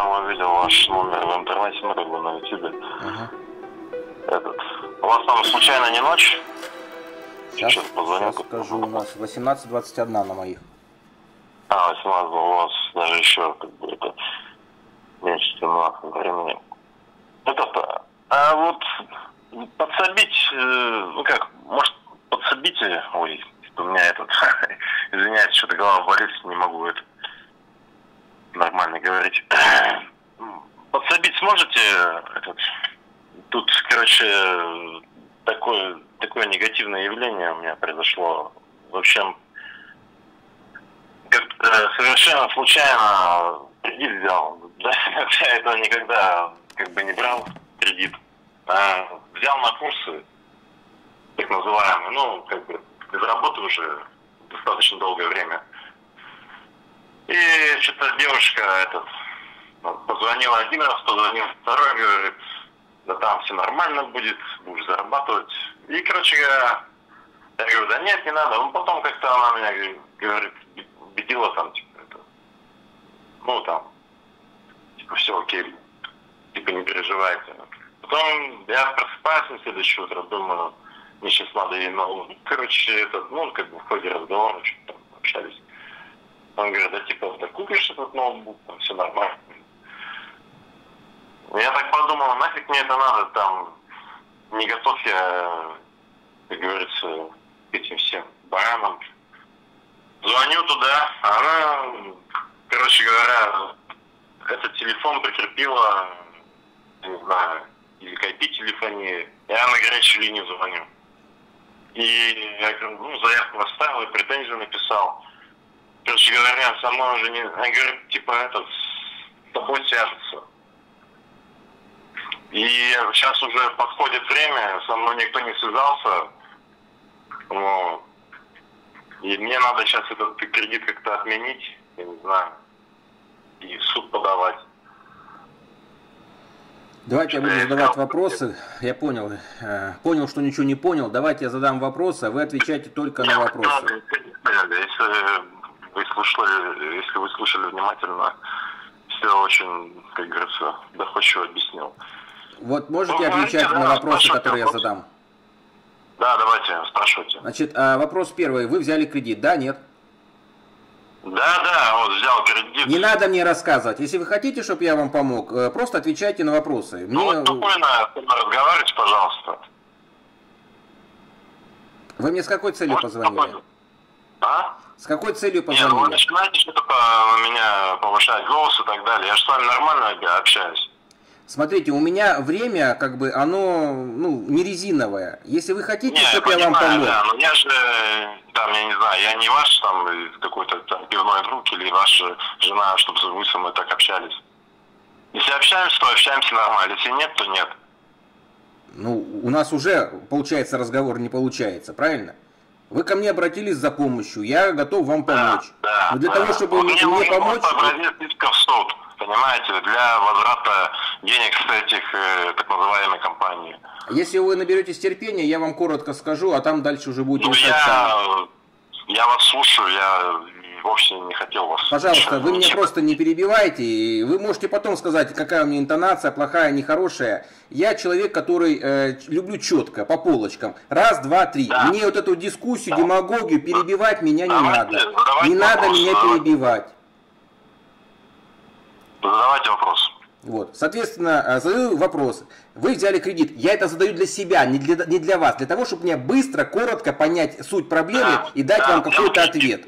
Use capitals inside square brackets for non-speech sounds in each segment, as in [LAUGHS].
прямо увидел ваш номер в интернете, ну, как бы на ютубе. Ага. Этот. У вас там случайно не ночь? Сейчас, Сейчас позвоню. сейчас скажу, у нас 18.21 на моих. А, 18, у вас даже еще как бы это меньше 17 времени. Это, а вот подсобить, э, ну как, может, подсобите, ой, у меня этот, [LAUGHS] извиняюсь, что-то голова болит, не могу это нормально говорить. [CLEARS THROAT] Подсобить сможете этот, тут, короче, такое, такое негативное явление у меня произошло. В общем, как э, совершенно случайно кредит взял. [LAUGHS] Да, я этого никогда как бы не брал кредит. А взял на курсы, так называемые, ну, как бы без работы уже достаточно долгое время. И что-то девушка этот, позвонила один раз, позвонил второй, говорит, да там все нормально будет, будешь зарабатывать. И, короче говоря, я говорю, да нет, не надо. Ну, потом как-то она меня, говорит, бедила там, типа, это, ну, там, типа, все окей, типа, не переживайте. Потом я просыпаюсь на следующее утро, думаю, мне сейчас надо ей ноутбук. Короче, это, ну, как бы в ходе разговора что-то там общались. Он говорит, да типа, да купишь этот ноутбук, там все нормально. Я так подумал, нафиг мне это надо, там, не готов я, как говорится, к этим всем баранам. Звоню туда, она, короче говоря, этот телефон прикрепила, не знаю, или к IP-телефонии, я на горячую линию звоню. И я ну, заявку оставил и претензию написал. Короче говоря, со мной уже не... Она говорит, типа, этот, с тобой свяжется. И сейчас уже подходит время, со мной никто не связался. Вот. И мне надо сейчас этот кредит как-то отменить, я не знаю, и в суд подавать. Давайте я буду задавать вопросы. Я понял. Э, Понял, что ничего не понял. Давайте я задам вопросы, а вы отвечайте только на вопросы. Если вы слушали, если вы слушали внимательно, все очень, как говорится, доходчиво объяснил. Вот можете Ну, отвечать давайте, на да, вопросы, которые я вопросы. задам? Да, давайте, спрашивайте. Значит, а, вопрос первый. Вы взяли кредит, да, нет? Да, да, вот взял кредит. Не надо мне рассказывать. Если вы хотите, чтобы я вам помог, э, просто отвечайте на вопросы. Ну Мне- вот спокойно разговаривайте, пожалуйста. Вы мне с какой целью Может, позвонили? спокойно. А? С какой целью Нет, вы позвонили? начинаете что-то по- меня повышать голос и так далее. Я же с вами нормально общаюсь. Смотрите, у меня время, как бы, оно, ну, не резиновое. Если вы хотите, Не, я чтобы я вам помог. да, но я же, там, я не знаю, я не ваш там какой-то там пивной друг или ваша жена, чтобы вы со мной так общались. Если общаемся, то общаемся нормально. Если нет, то нет. Ну, у нас уже, получается, разговор не получается, правильно? Вы ко мне обратились за помощью, я готов вам помочь. Да, Но для да. того, чтобы Вот мне, мне помочь, образец иска в суд, понимаете, для возврата денег с этих э, так называемой компании. если вы наберетесь терпения, я вам коротко скажу, а там дальше уже будете Ну, решать сами. я, я вас слушаю, я вовсе не хотел вас... Пожалуйста, вы меня просто не перебивайте. Вы можете потом сказать, какая у меня интонация, плохая, нехорошая. Я человек, который э, люблю четко, по полочкам. Раз, два, три. Да. Мне вот эту дискуссию, демагогию, перебивать меня не Давайте, надо. Не надо вопрос, меня давайте. перебивать. Задавайте вопрос. Вот. Соответственно, э, задаю вопрос. Вы взяли кредит. Я это задаю для себя, не для, не для вас. Для того, чтобы мне быстро, коротко понять суть проблемы Да, и дать да, вам какой-то да. ответ.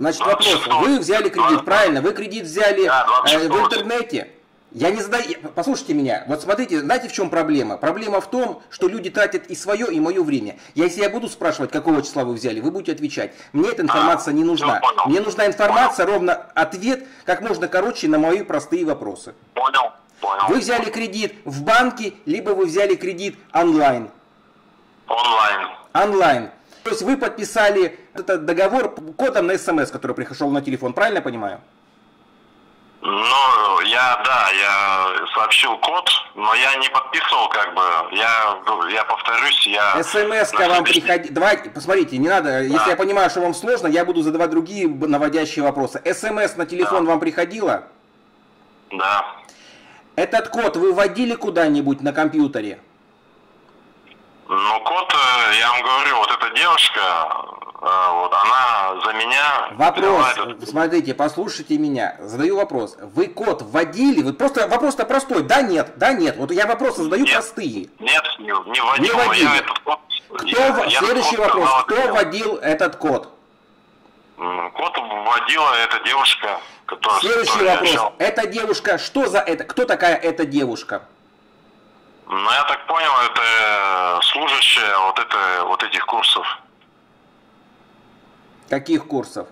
Значит, 26 вопрос. Вы взяли кредит, правильно? Вы кредит взяли э, 26 в интернете. Я не задаю... Послушайте меня. Вот смотрите, знаете, в чем проблема? Проблема в том, что люди тратят и свое, и мое время. Я, если я буду спрашивать, какого числа вы взяли, вы будете отвечать. Мне эта информация не нужна. Мне нужна информация, ровно ответ, как можно короче на мои простые вопросы. Понял, понял. Вы взяли кредит в банке, либо вы взяли кредит онлайн. Онлайн. Онлайн. То есть вы подписали этот договор кодом на смс, который пришел на телефон, правильно я понимаю? Ну, я, да, я сообщил код, но я не подписывал, как бы, я, я повторюсь, я... смс на вам приходит. Давайте, посмотрите, не надо. Если я понимаю, что вам сложно, я буду задавать другие наводящие вопросы. СМС на телефон вам приходило? Да. Этот код вы вводили куда-нибудь на компьютере? Ну, код, э, я вам говорю, вот эта девушка, э, вот она за меня... Вопрос, этот... смотрите, послушайте меня, задаю вопрос. Вы код вводили? Вот просто вопрос-то простой, да, нет, да, нет. Вот я вопросы задаю нет, простые. Нет, не, не вводил, не вводили. я этот код... Кто, я, следующий я вопрос, кто вводил этот код? Код вводила эта девушка, которая... Следующий вопрос, эта девушка, что за это, кто такая эта девушка? Ну, я так понял, это служащая вот, это, вот этих курсов. Каких курсов?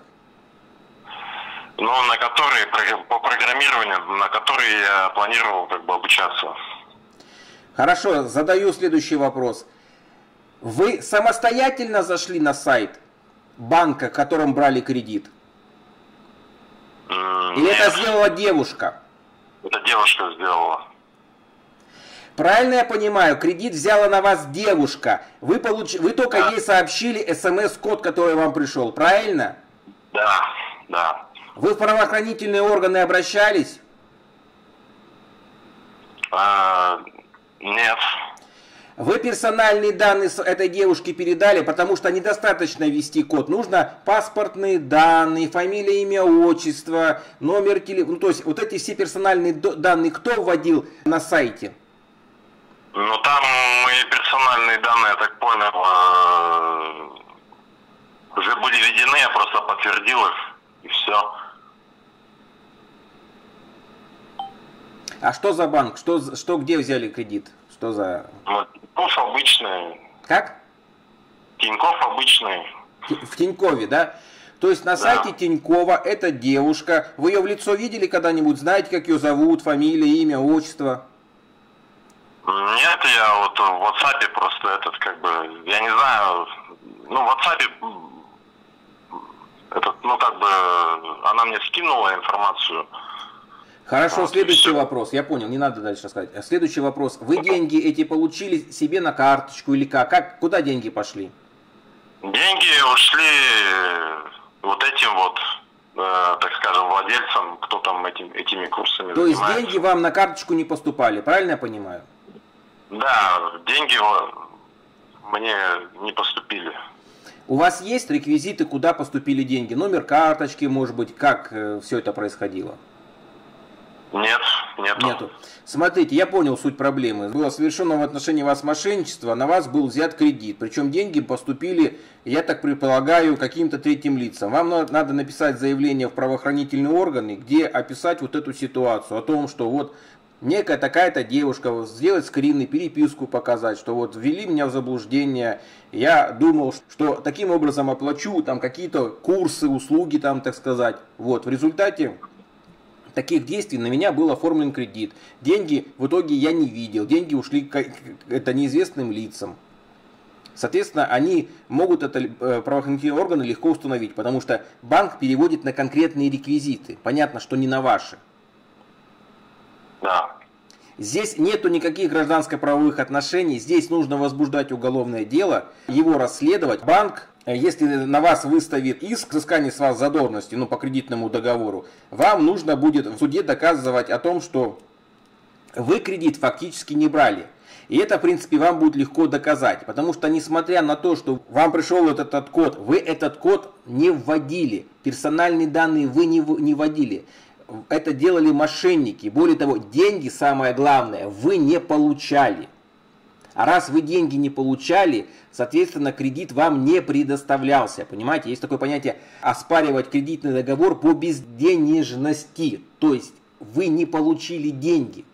Ну, на которые, по программированию, на которые я планировал как бы обучаться. Хорошо, задаю следующий вопрос. Вы самостоятельно зашли на сайт банка, в котором брали кредит? Или Нет. это сделала девушка? Это девушка сделала. Правильно я понимаю, кредит взяла на вас девушка. Вы, получ... вы только Да. ей сообщили смс-код, который вам пришел, правильно? Да, да. Вы в правоохранительные органы обращались? А, нет. Вы персональные данные этой девушки передали, потому что недостаточно ввести код. Нужно паспортные данные, фамилия, имя, отчество, номер телефона. Ну, то есть вот эти все персональные данные кто вводил на сайте? Ну, там мои персональные данные, я так понял, э, уже были введены, я просто подтвердил их, и все. А что за банк? Что, что где взяли кредит? Что за... Ну, Тинькофф обычный, Как? Тинькофф обычный. В Тинькове, да? То есть на сайте Тинькова эта девушка, вы ее в лицо видели когда-нибудь? Знаете, как ее зовут, фамилия, имя, отчество? Нет, я вот в WhatsApp просто этот, как бы, я не знаю, ну, в WhatsApp этот, ну, как бы, она мне скинула информацию. Хорошо, Вот, следующий вопрос. Я понял, не надо дальше рассказать. А Следующий вопрос. Вы деньги эти получили себе на карточку или как? как? Куда деньги пошли? Деньги ушли вот этим вот, э, так скажем, владельцам, кто там этим, этими курсами То есть занимается. деньги вам на карточку не поступали, правильно я понимаю? Да, деньги мне не поступили. У вас есть реквизиты, куда поступили деньги? Номер карточки, может быть, как все это происходило? Нет, нету. Нету. Смотрите, я понял суть проблемы. Было совершено в отношении вас мошенничество, на вас был взят кредит. Причем деньги поступили, я так предполагаю, каким-то третьим лицам. Вам на- надо написать заявление в правоохранительные органы, где описать вот эту ситуацию. О том, что вот некая такая-то девушка, сделать скрины, переписку показать, что вот ввели меня в заблуждение. Я думал, что таким образом оплачу там какие-то курсы, услуги там, так сказать. Вот, в результате таких действий на меня был оформлен кредит. Деньги в итоге я не видел. Деньги ушли к- это неизвестным лицам. Соответственно, они могут это э, правоохранительные органы легко установить, потому что банк переводит на конкретные реквизиты. Понятно, что не на ваши. Да. Здесь нету никаких гражданско-правовых отношений, здесь нужно возбуждать уголовное дело, его расследовать. Банк, э, если на вас выставит иск взыскания с вас задолженности, ну, по кредитному договору, вам нужно будет в суде доказывать о том, что вы кредит фактически не брали. И это, в принципе, вам будет легко доказать. Потому что, несмотря на то, что вам пришел этот, этот код, вы этот код не вводили. Персональные данные вы не, не вводили. Это делали мошенники. Более того, деньги, самое главное, вы не получали. А раз вы деньги не получали, соответственно, кредит вам не предоставлялся. Понимаете, есть такое понятие оспаривать кредитный договор по безденежности. То есть вы не получили деньги.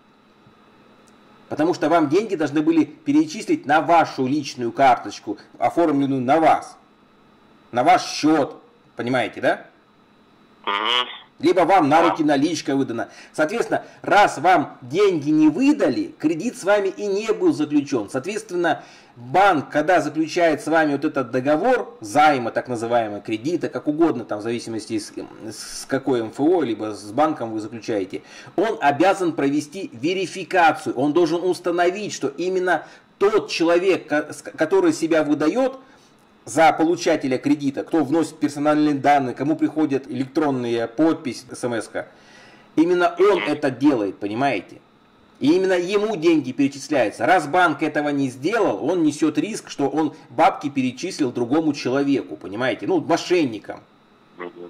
Потому что вам деньги должны были перечислить на вашу личную карточку, оформленную на вас. На ваш счет. Понимаете, да? Либо вам на руки наличка выдана. Соответственно, раз вам деньги не выдали, кредит с вами и не был заключен. Соответственно, банк, когда заключает с вами вот этот договор, займа, так называемого кредита, как угодно, там, в зависимости с, с какой МФО, либо с банком вы заключаете, он обязан провести верификацию. Он должен установить, что именно тот человек, который себя выдает, за получателя кредита, кто вносит персональные данные, кому приходит электронная подпись, смс -ка. Именно он это делает, понимаете? И именно ему деньги перечисляются. Раз банк этого не сделал, он несет риск, что он бабки перечислил другому человеку, понимаете? Ну, мошенникам.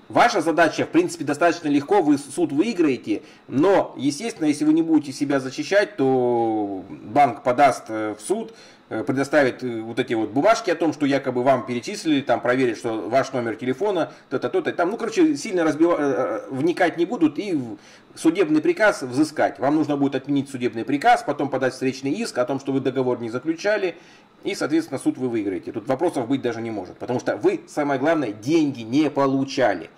Ваша задача, в принципе, достаточно легко, вы суд выиграете, но, естественно, если вы не будете себя защищать, то банк подаст э, в суд, предоставит э, вот эти вот бумажки о том, что якобы вам перечислили, там проверить, что ваш номер телефона, то-то, то-то, там, ну, короче, сильно разбива... Э, вникать не будут и судебный приказ взыскать. Вам нужно будет отменить судебный приказ, потом подать встречный иск о том, что вы договор не заключали, и, соответственно, суд вы выиграете. Тут вопросов быть даже не может, потому что вы, самое главное, деньги не получали.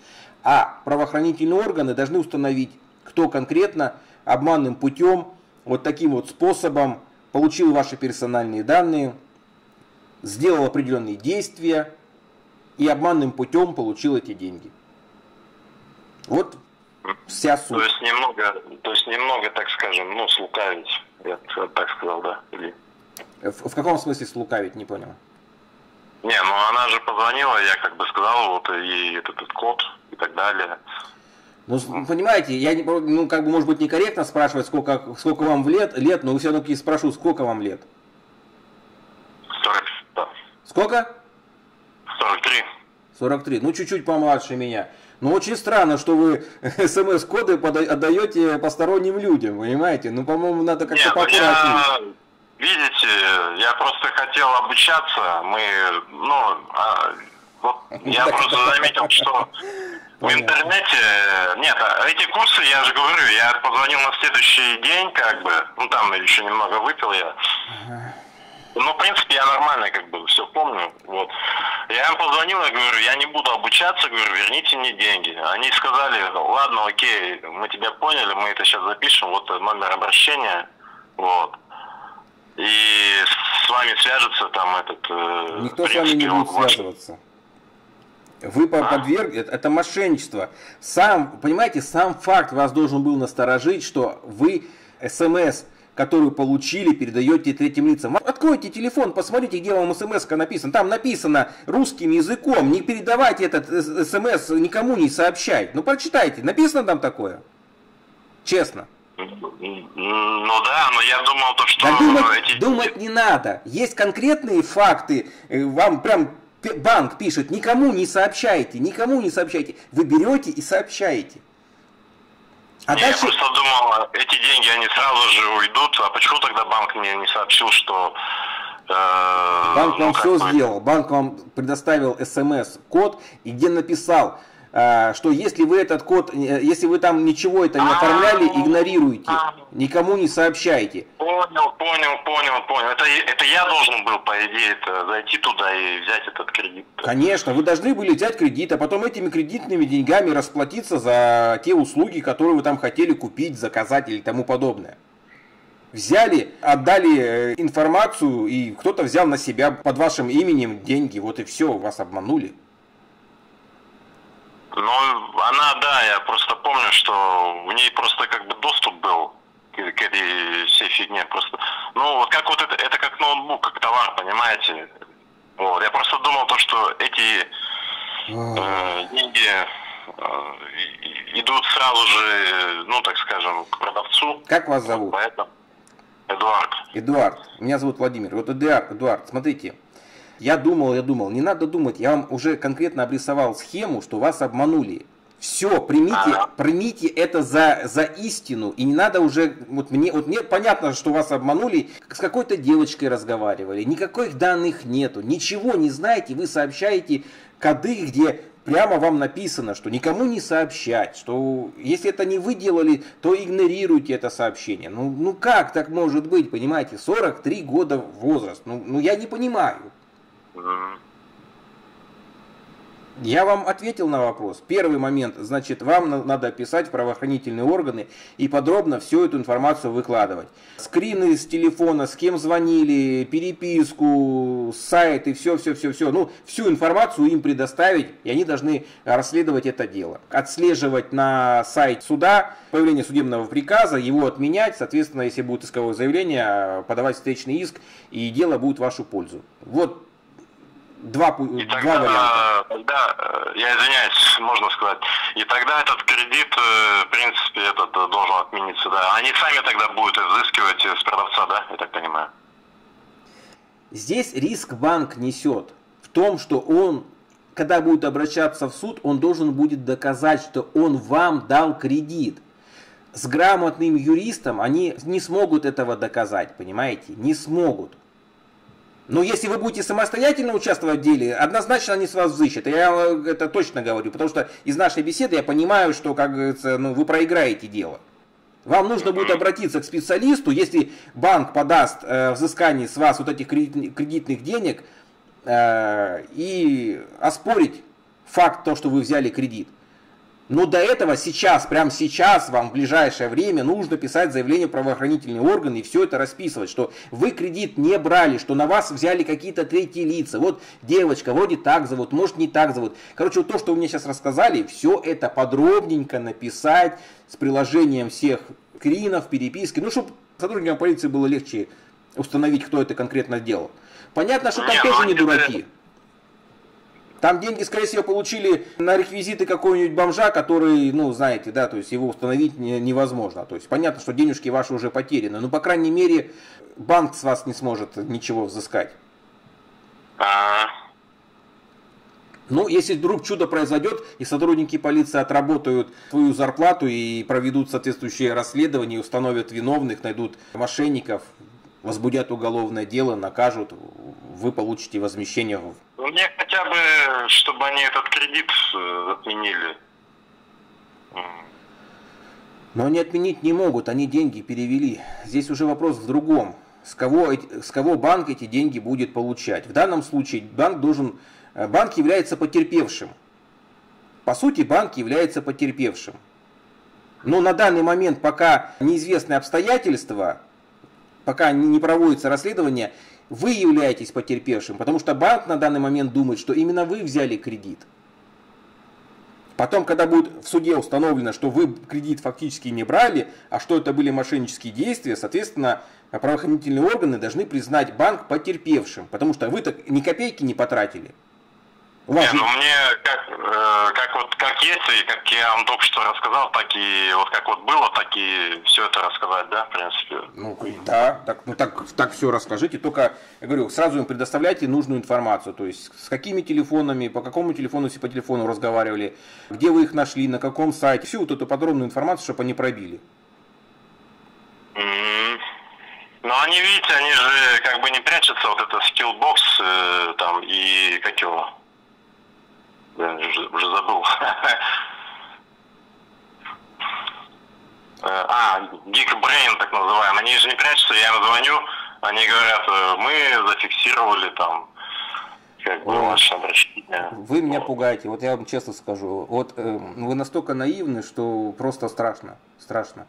А правоохранительные органы должны установить, кто конкретно обманным путем, вот таким вот способом получил ваши персональные данные, сделал определенные действия и обманным путем получил эти деньги. Вот вся суть. То есть немного, то есть немного, так скажем, ну, слукавить, я так сказал, да? Или... В, в каком смысле слукавить, не понял? Не, ну она же позвонила, я как бы сказал вот ей этот, этот код и так далее. Ну, понимаете, я не, ну, как бы, может быть, некорректно спрашивать, сколько, сколько вам лет, лет, но все равно спрошу, сколько вам лет? 42. Сколько? 43. 43, ну, чуть-чуть помладше меня. Но очень странно, что вы [LAUGHS] смс-коды отдаете посторонним людям, понимаете? Ну, по-моему, надо как-то поаккуратнее. Я, видите, я просто хотел обучаться, мы, ну, а, вот, я [LAUGHS] просто заметил, что в интернете, нет, а эти курсы, я же говорю, я позвонил на следующий день, как бы, ну там еще немного выпил я. Ну, в принципе, я нормально, как бы, все помню, вот. Я им позвонил, я говорю, я не буду обучаться, говорю, верните мне деньги. Они сказали, ладно, окей, мы тебя поняли, мы это сейчас запишем, вот номер обращения, вот. И с вами свяжется там этот... Э, Никто с вами не будет связываться. Вы подверг... Это мошенничество. Сам, понимаете, сам факт вас должен был насторожить, что вы смс которую получили, передаете третьим лицам. Откройте телефон, посмотрите, где вам смс написана. Там написано русским языком. Не передавайте этот смс, никому не сообщать. Ну, прочитайте. Написано там такое? Честно. Ну да, но я думал то, что... Да думать, эти... думать не надо. Есть конкретные факты. Э, вам прям банк пишет, никому не сообщайте, никому не сообщайте. Вы берете и сообщаете. А не, дальше... Я просто думал, эти деньги, они сразу же уйдут. А почему тогда банк мне не сообщил, что... Э, банк вам ну, все бы... сделал. Банк вам предоставил смс-код, и где написал, что если вы этот код, э, если вы там ничего это не оформляли, а. игнорируйте, никому не сообщайте. Понял, понял, понял, понял. Это, это я должен был, по идее, это, зайти туда и взять этот кредит. Конечно, вы должны были взять кредит, а потом этими кредитными деньгами расплатиться за те услуги, которые вы там хотели купить, заказать или тому подобное. Взяли, отдали э, информацию, и кто-то взял на себя под вашим именем деньги, вот и все, вас обманули. Ну, она, да, я просто помню, что у ней просто как бы доступ был к, к этой всей фигне. Просто, ну, вот как вот это, это как ноутбук, как товар, понимаете? Вот, я просто думал то, что эти э, деньги э, идут сразу же, ну, так скажем, к продавцу. Как вас зовут? Поэтому Эдуард. Эдуард. Меня зовут Владимир. Вот Эдуард, Эдуард, смотрите, я думал, я думал, не надо думать, я вам уже конкретно обрисовал схему, что вас обманули. Все, примите, примите это за, за истину. И не надо уже, вот мне, вот мне понятно, что вас обманули, с какой-то девочкой разговаривали, никаких данных нету, ничего не знаете, вы сообщаете коды, где прямо вам написано, что никому не сообщать, что если это не вы делали, то игнорируйте это сообщение. Ну, ну как так может быть, понимаете, 43 года возраст, ну, ну я не понимаю. Я вам ответил на вопрос. Первый момент, значит, вам надо писать в правоохранительные органы и подробно всю эту информацию выкладывать. Скрины с телефона, с кем звонили, переписку, сайт и все, все, все, все. Ну, всю информацию им предоставить, и они должны расследовать это дело. Отслеживать на сайт суда появление судебного приказа, его отменять, соответственно, если будет исковое заявление, подавать встречный иск, и дело будет в вашу пользу. Вот два, И два тогда, варианта. тогда, э, я извиняюсь, можно сказать, и тогда этот кредит, э, в принципе, этот э, должен отмениться, да. Они сами тогда будут изыскивать с продавца, да, я так понимаю. Здесь риск банк несет в том, что он, когда будет обращаться в суд, он должен будет доказать, что он вам дал кредит. С грамотным юристом они не смогут этого доказать, понимаете? Не смогут. Но если вы будете самостоятельно участвовать в деле, однозначно они с вас взыщут. Я это точно говорю, потому что из нашей беседы я понимаю, что, как говорится, ну, вы проиграете дело. Вам нужно будет обратиться к специалисту, если банк подаст э, взыскание с вас вот этих кредит, кредитных денег э, и оспорить факт то, что вы взяли кредит. Но до этого сейчас, прямо сейчас, вам в ближайшее время нужно писать заявление в правоохранительные органы и все это расписывать, что вы кредит не брали, что на вас взяли какие-то третьи лица. Вот девочка, вроде так зовут, может не так зовут. Короче, вот то, что вы мне сейчас рассказали, все это подробненько написать с приложением всех скринов, переписки, ну, чтобы сотрудникам полиции было легче установить, кто это конкретно делал. Понятно, что там Не, тоже ну, не это- дураки. Там деньги, скорее всего, получили на реквизиты какого-нибудь бомжа, который, ну, знаете, да, то есть его установить не- невозможно. То есть понятно, что денежки ваши уже потеряны, но, по крайней мере, банк с вас не сможет ничего взыскать. А, Ну, если вдруг чудо произойдет, и сотрудники полиции отработают свою зарплату и проведут соответствующее расследование, установят виновных, найдут мошенников, возбудят уголовное дело, накажут, вы получите возмещение мне хотя бы, чтобы они этот кредит э, отменили. Но они отменить не могут, они деньги перевели. Здесь уже вопрос в другом. С кого, с кого банк эти деньги будет получать? В данном случае банк должен, э, банк является потерпевшим. По сути, банк является потерпевшим. Но на данный момент, пока неизвестны обстоятельства, пока не проводится расследование, вы являетесь потерпевшим, потому что банк на данный момент думает, что именно вы взяли кредит. Потом, когда будет в суде установлено, что вы кредит фактически не брали, а что это были мошеннические действия, соответственно, правоохранительные органы должны признать банк потерпевшим, потому что вы так ни копейки не потратили. Вас Не, ну мне как, э, как вот как есть, и как я вам только что рассказал, так и вот как вот было, так и все это рассказать, да, в принципе. Ну, да, так, ну так, так все расскажите, только, я говорю, сразу им предоставляйте нужную информацию, то есть с какими телефонами, по какому телефону, если по телефону разговаривали, где вы их нашли, на каком сайте, всю вот эту подробную информацию, чтобы они пробили. М. Но они, видите, они же как бы не прячутся, вот это Skillbox э, там и как его, я уже, уже забыл. Э, А, Geekbrain, так называемый, они же не прячутся, я им звоню, они говорят, э, мы зафиксировали там, как бы, ваше обращение. Вы меня пугаете, вот я вам честно скажу, вот э, вы настолько наивны, что просто страшно, страшно.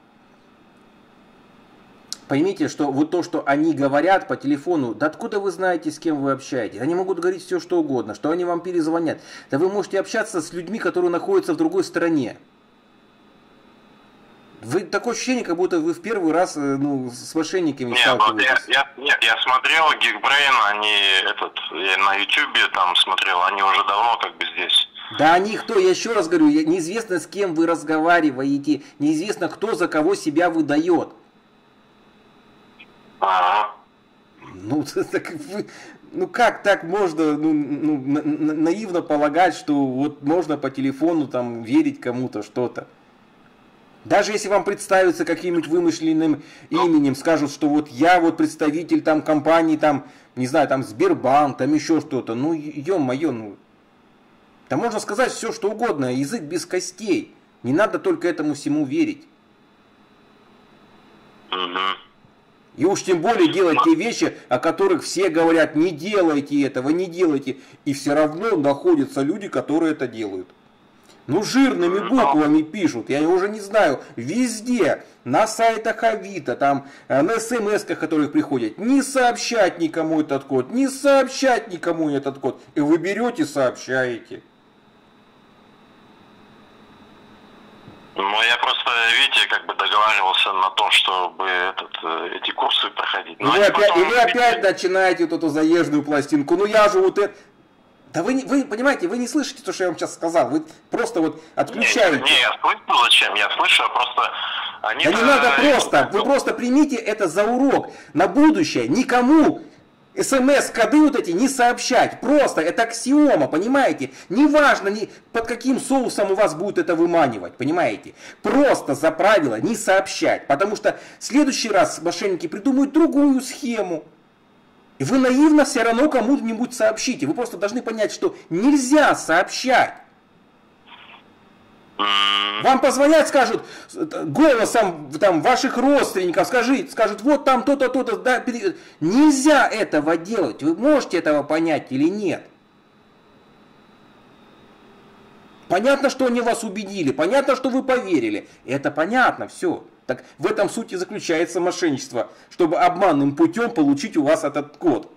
Поймите, что вот то, что они говорят по телефону, да откуда вы знаете, с кем вы общаетесь? Они могут говорить все, что угодно, что они вам перезвонят. Да вы можете общаться с людьми, которые находятся в другой стране. Вы такое ощущение, как будто вы в первый раз э, ну, с мошенниками Нет, вот я, сталкиваетесь. я, нет, я смотрел Geekbrain, они этот, я на Ютубе там смотрел, они уже давно как бы здесь. Да они кто, я еще раз говорю, неизвестно с кем вы разговариваете, неизвестно кто за кого себя выдает. Ага. Ну, [LAUGHS] так вы- ну как так можно ну, ну, на- на- наивно полагать, что вот можно по телефону там верить кому-то что-то? Даже если вам представится каким-нибудь вымышленным именем, скажут, что вот я вот представитель там компании, там, не знаю, там Сбербанк, там еще что-то, ну ё-моё, ну. Да можно сказать все, что угодно, язык без костей. Не надо только этому всему верить. Мгм. И уж тем более делать те вещи, о которых все говорят, не делайте этого, не делайте. И все равно находятся люди, которые это делают. Ну, жирными буквами пишут, я уже не знаю, везде, на сайтах Авито, там, э, на смс-ках, которые приходят, не сообщать никому этот код, не сообщать никому этот код. И вы берете, сообщаете. Ну, я просто, видите, как бы договаривался на том, чтобы этот, э, эти курсы проходить. И Но вы они опять, и потом, вы опять начинаете вот эту заезженную пластинку. Ну я же вот это... Да вы, вы понимаете, вы не слышите то, что я вам сейчас сказал. Вы просто вот отключаете. Не, не я слышу, зачем? Я слышу, а просто... Они да не надо просто. Вы просто примите это за урок. На будущее никому смс-коды вот эти не сообщать. Просто это аксиома, понимаете? Неважно, ни, под каким соусом у вас будет это выманивать, понимаете? Просто за правило не сообщать. Потому что в следующий раз мошенники придумают другую схему. И вы наивно все равно кому-нибудь сообщите. Вы просто должны понять, что нельзя сообщать. Вам позвонят, скажут голосом там, ваших родственников, скажите, скажут, вот там то-то, то-то. Да. Нельзя этого делать. Вы можете этого понять или нет? Понятно, что они вас убедили, понятно, что вы поверили. Это понятно, все. Так в этом сути заключается мошенничество, чтобы обманным путем получить у вас этот код.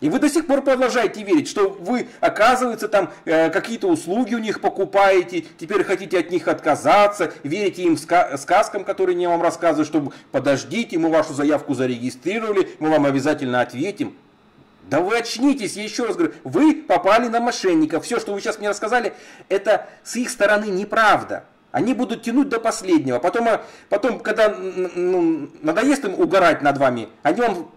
И вы до сих пор продолжаете верить, что вы, оказывается, там э, какие-то услуги у них покупаете, теперь хотите от них отказаться, верите им ска- сказкам, которые они вам рассказывают, что подождите, мы вашу заявку зарегистрировали, мы вам обязательно ответим. Да вы очнитесь, я еще раз говорю, вы попали на мошенников. Все, что вы сейчас мне рассказали, это с их стороны неправда. Они будут тянуть до последнего. Потом, а, потом когда ну, надоест им угорать над вами, они вам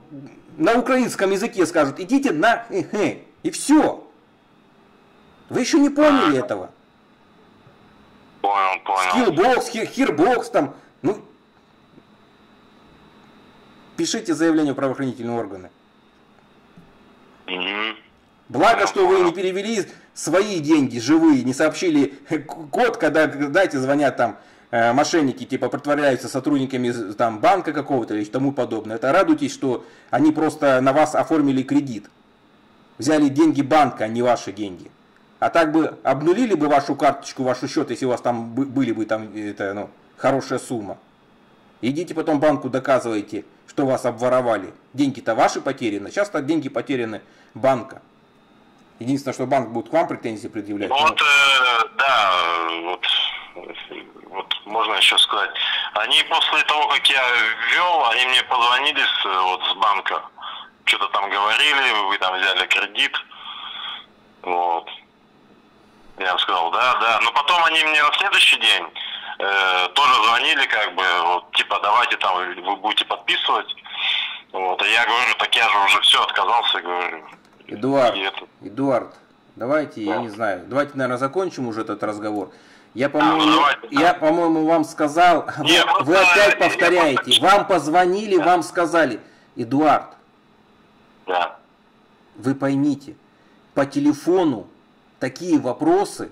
на украинском языке скажут, идите на и все. Вы еще не поняли этого. Понял, понял. Skillbox, хирбокс там. Ну, пишите заявление в правоохранительные органы. Благо, что вы не перевели свои деньги живые, не сообщили код, когда, дайте, звонят там Э, мошенники типа притворяются сотрудниками там, банка какого-то или тому подобное, это радуйтесь, что они просто на вас оформили кредит. Взяли деньги банка, а не ваши деньги. А так бы обнулили бы вашу карточку, ваш счет, если у вас там были бы там это, ну, хорошая сумма. Идите потом банку доказывайте, что вас обворовали. Деньги-то ваши потеряны. Сейчас-то деньги потеряны банка. Единственное, что банк будет к вам претензии предъявлять. Вот, э, да, вот вот можно еще сказать. Они после того, как я ввел, они мне позвонили с, вот, с банка. Что-то там говорили, вы там взяли кредит. Вот. Я им сказал, да, да. Но потом они мне на следующий день э, тоже звонили, как бы, вот, типа, давайте там, вы будете подписывать. Вот, а я говорю, так я же уже все отказался, говорю. Эдуард, Эдуард, давайте, да. я не знаю, давайте, наверное, закончим уже этот разговор. Я, по-моему, а, я, по-моему, вам сказал, Нет, вы, вы опять повторяете. Вам позвонили, да. вам сказали, Эдуард. Да. Вы поймите, по телефону такие вопросы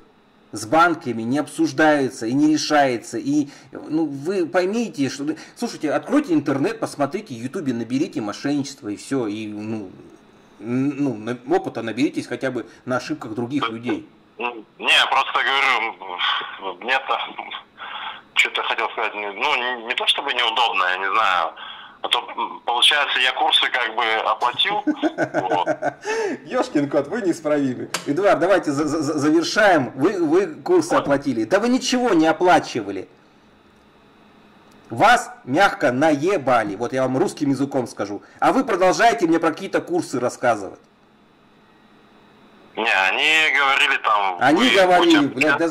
с банками не обсуждаются и не решается. И ну, вы поймите, что... Слушайте, откройте интернет, посмотрите, в Ютубе наберите мошенничество и все. И ну, ну, опыта наберитесь хотя бы на ошибках других людей. Не, просто говорю, мне-то что-то хотел сказать, ну, не, не то чтобы неудобно, я не знаю. А то, получается, я курсы как бы оплатил. [LAUGHS] Ешкин кот, вы неисправимы. Эдуард, давайте за -за завершаем. Вы, вы курсы вот. оплатили. Да вы ничего не оплачивали. Вас мягко наебали. Вот я вам русским языком скажу. А вы продолжаете мне про какие-то курсы рассказывать. Не, они говорили там... Они говорили, блядь, да...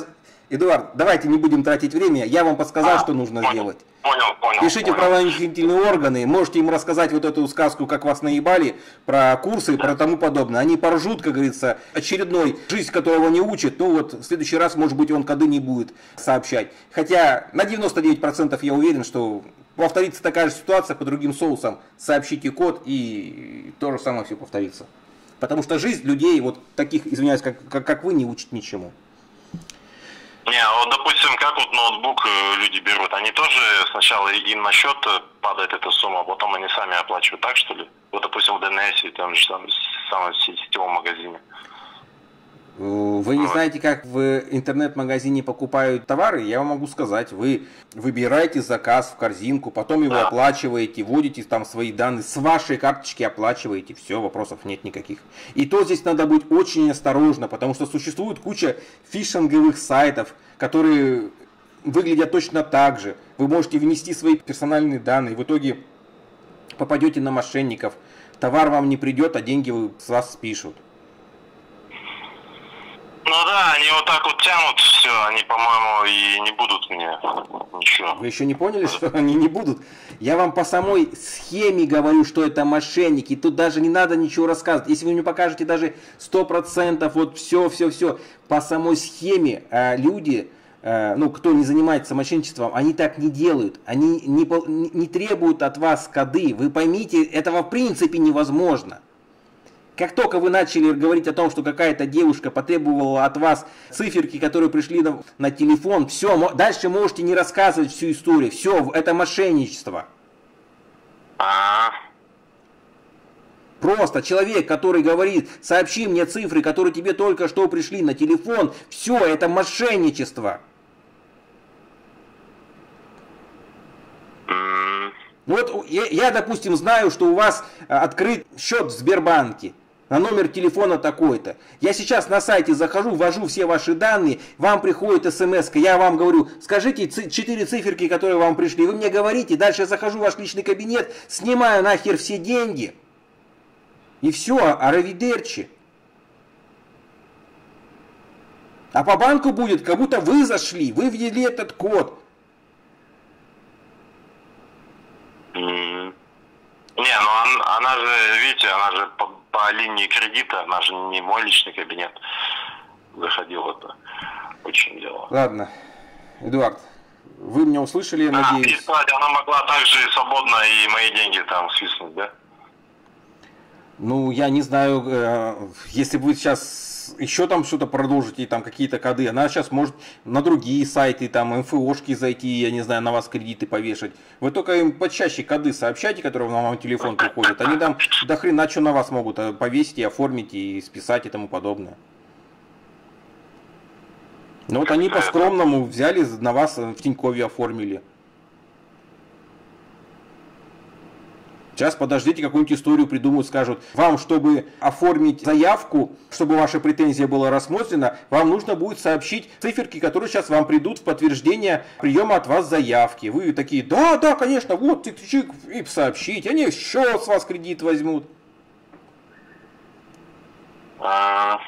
Эдуард, давайте не будем тратить время, я вам подсказал, а, что нужно понял, сделать. Понял, понял. Пишите понял. правоохранительные органы, можете им рассказать вот эту сказку, как вас наебали, про курсы и про тому подобное. Они поржут, как говорится, очередной, жизнь которого не учат, ну вот в следующий раз, может быть, он коды не будет сообщать. Хотя на 99% я уверен, что повторится такая же ситуация по другим соусам. Сообщите код и то же самое все повторится. Потому что жизнь людей, вот таких, извиняюсь, как, как, как вы, не учит ничему. Не, а вот, допустим, как вот ноутбук э, люди берут, они тоже сначала им на счет э, падает эта сумма, а потом они сами оплачивают, так что ли? Вот, допустим, в ДНС, там же там, в самом сетевом магазине. Вы не знаете, как в интернет-магазине покупают товары? Я вам могу сказать. Вы выбираете заказ в корзинку, потом его оплачиваете, вводите там свои данные, с вашей карточки оплачиваете. Все, вопросов нет никаких. И то здесь надо быть очень осторожно, потому что существует куча фишинговых сайтов, которые выглядят точно так же. Вы можете внести свои персональные данные, в итоге попадете на мошенников. Товар вам не придет, а деньги с вас спишут. Ну да, они вот так вот тянут все, они, по-моему, и не будут мне ничего. Вы еще не поняли, что [LAUGHS] они не будут? Я вам по самой схеме говорю, что это мошенники. Тут даже не надо ничего рассказывать. Если вы мне покажете даже 100%, вот все, все, все, по самой схеме э, люди, э, ну, кто не занимается мошенничеством, они так не делают. Они не, не требуют от вас коды. Вы поймите, этого в принципе невозможно. Как только вы начали говорить о том, что какая-то девушка потребовала от вас циферки, которые пришли на, на телефон, все, дальше можете не рассказывать всю историю. Все, это мошенничество. А, Просто человек, который говорит, сообщи мне цифры, которые тебе только что пришли на телефон, все, это мошенничество. Вот я, я, допустим, знаю, что у вас а, открыт счет в Сбербанке на номер телефона такой-то. Я сейчас на сайте захожу, ввожу все ваши данные, вам приходит смс, я вам говорю, скажите четыре циферки, которые вам пришли, вы мне говорите, дальше я захожу в ваш личный кабинет, снимаю нахер все деньги, и все, аравидерчи. А по банку будет, как будто вы зашли, вы ввели этот код. Не, ну он- она же, видите, она же по, по линии кредита, она же не мой личный кабинет заходила это очень дело. Ладно, Эдуард, вы меня услышали, я А, надеюсь. кстати, она могла также свободно и мои деньги там свистнуть, да? Ну, я не знаю, э, если вы сейчас еще там что-то продолжите, там какие-то коды, она сейчас может на другие сайты, там, МФОшки зайти, я не знаю, на вас кредиты повешать. Вы только им почаще коды сообщайте, которые на вам телефон приходят. Они там до хрена что на вас могут э, повесить и оформить, и списать и тому подобное. Ну вот они по-скромному взяли, на вас э, в Тинькове оформили. Сейчас подождите, какую-нибудь историю придумают, скажут, вам, чтобы оформить заявку, чтобы ваша претензия была рассмотрена, вам нужно будет сообщить циферки, которые сейчас вам придут в подтверждение приема от вас заявки. Вы такие, да, да, конечно, вот, тик-тик, и сообщить, они счет с вас кредит возьмут. А,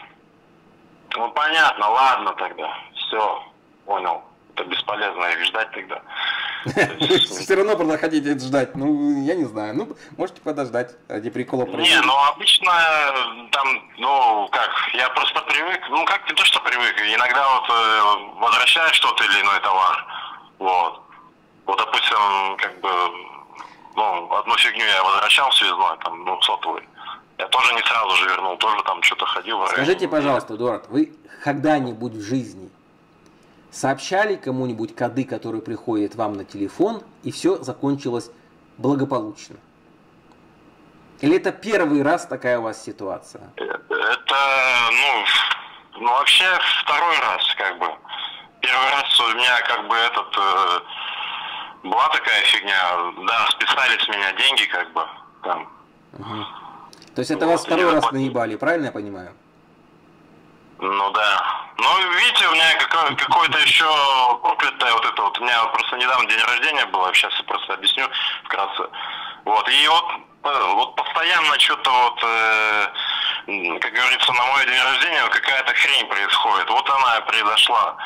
ну, понятно, ладно тогда. Все, понял. Это бесполезно их ждать тогда. [LAUGHS] Все равно это ждать. Ну, я не знаю. Ну, можете подождать ради прикола. Не, ну обычно э, там, ну как, я просто привык, ну как не то, что привык, иногда вот э, возвращаешь что-то или иной товар, вот. Вот, допустим, как бы, ну, одну фигню я возвращал связной, там, ну, сотовый. Я тоже не сразу же вернул, тоже там что-то ходил. Скажите, пожалуйста, Эдуард, вы когда-нибудь в жизни сообщали кому-нибудь коды, которые приходят вам на телефон, и все закончилось благополучно? Или это первый раз такая у вас ситуация? Это, ну, ну, вообще второй раз, как бы. Первый раз у меня, как бы, этот, э, была такая фигня, да, списали с меня деньги, как бы, там. То есть это Вот, вас второй раз вот- наебали, правильно я понимаю? Ну да. Ну, видите, у меня какое- какое-то еще проклятое вот это вот. У меня просто недавно день рождения было, сейчас я просто объясню вкратце. Вот, и вот, э, вот постоянно что-то вот, э, как говорится, на мой день рождения какая-то хрень происходит. Вот она и произошла.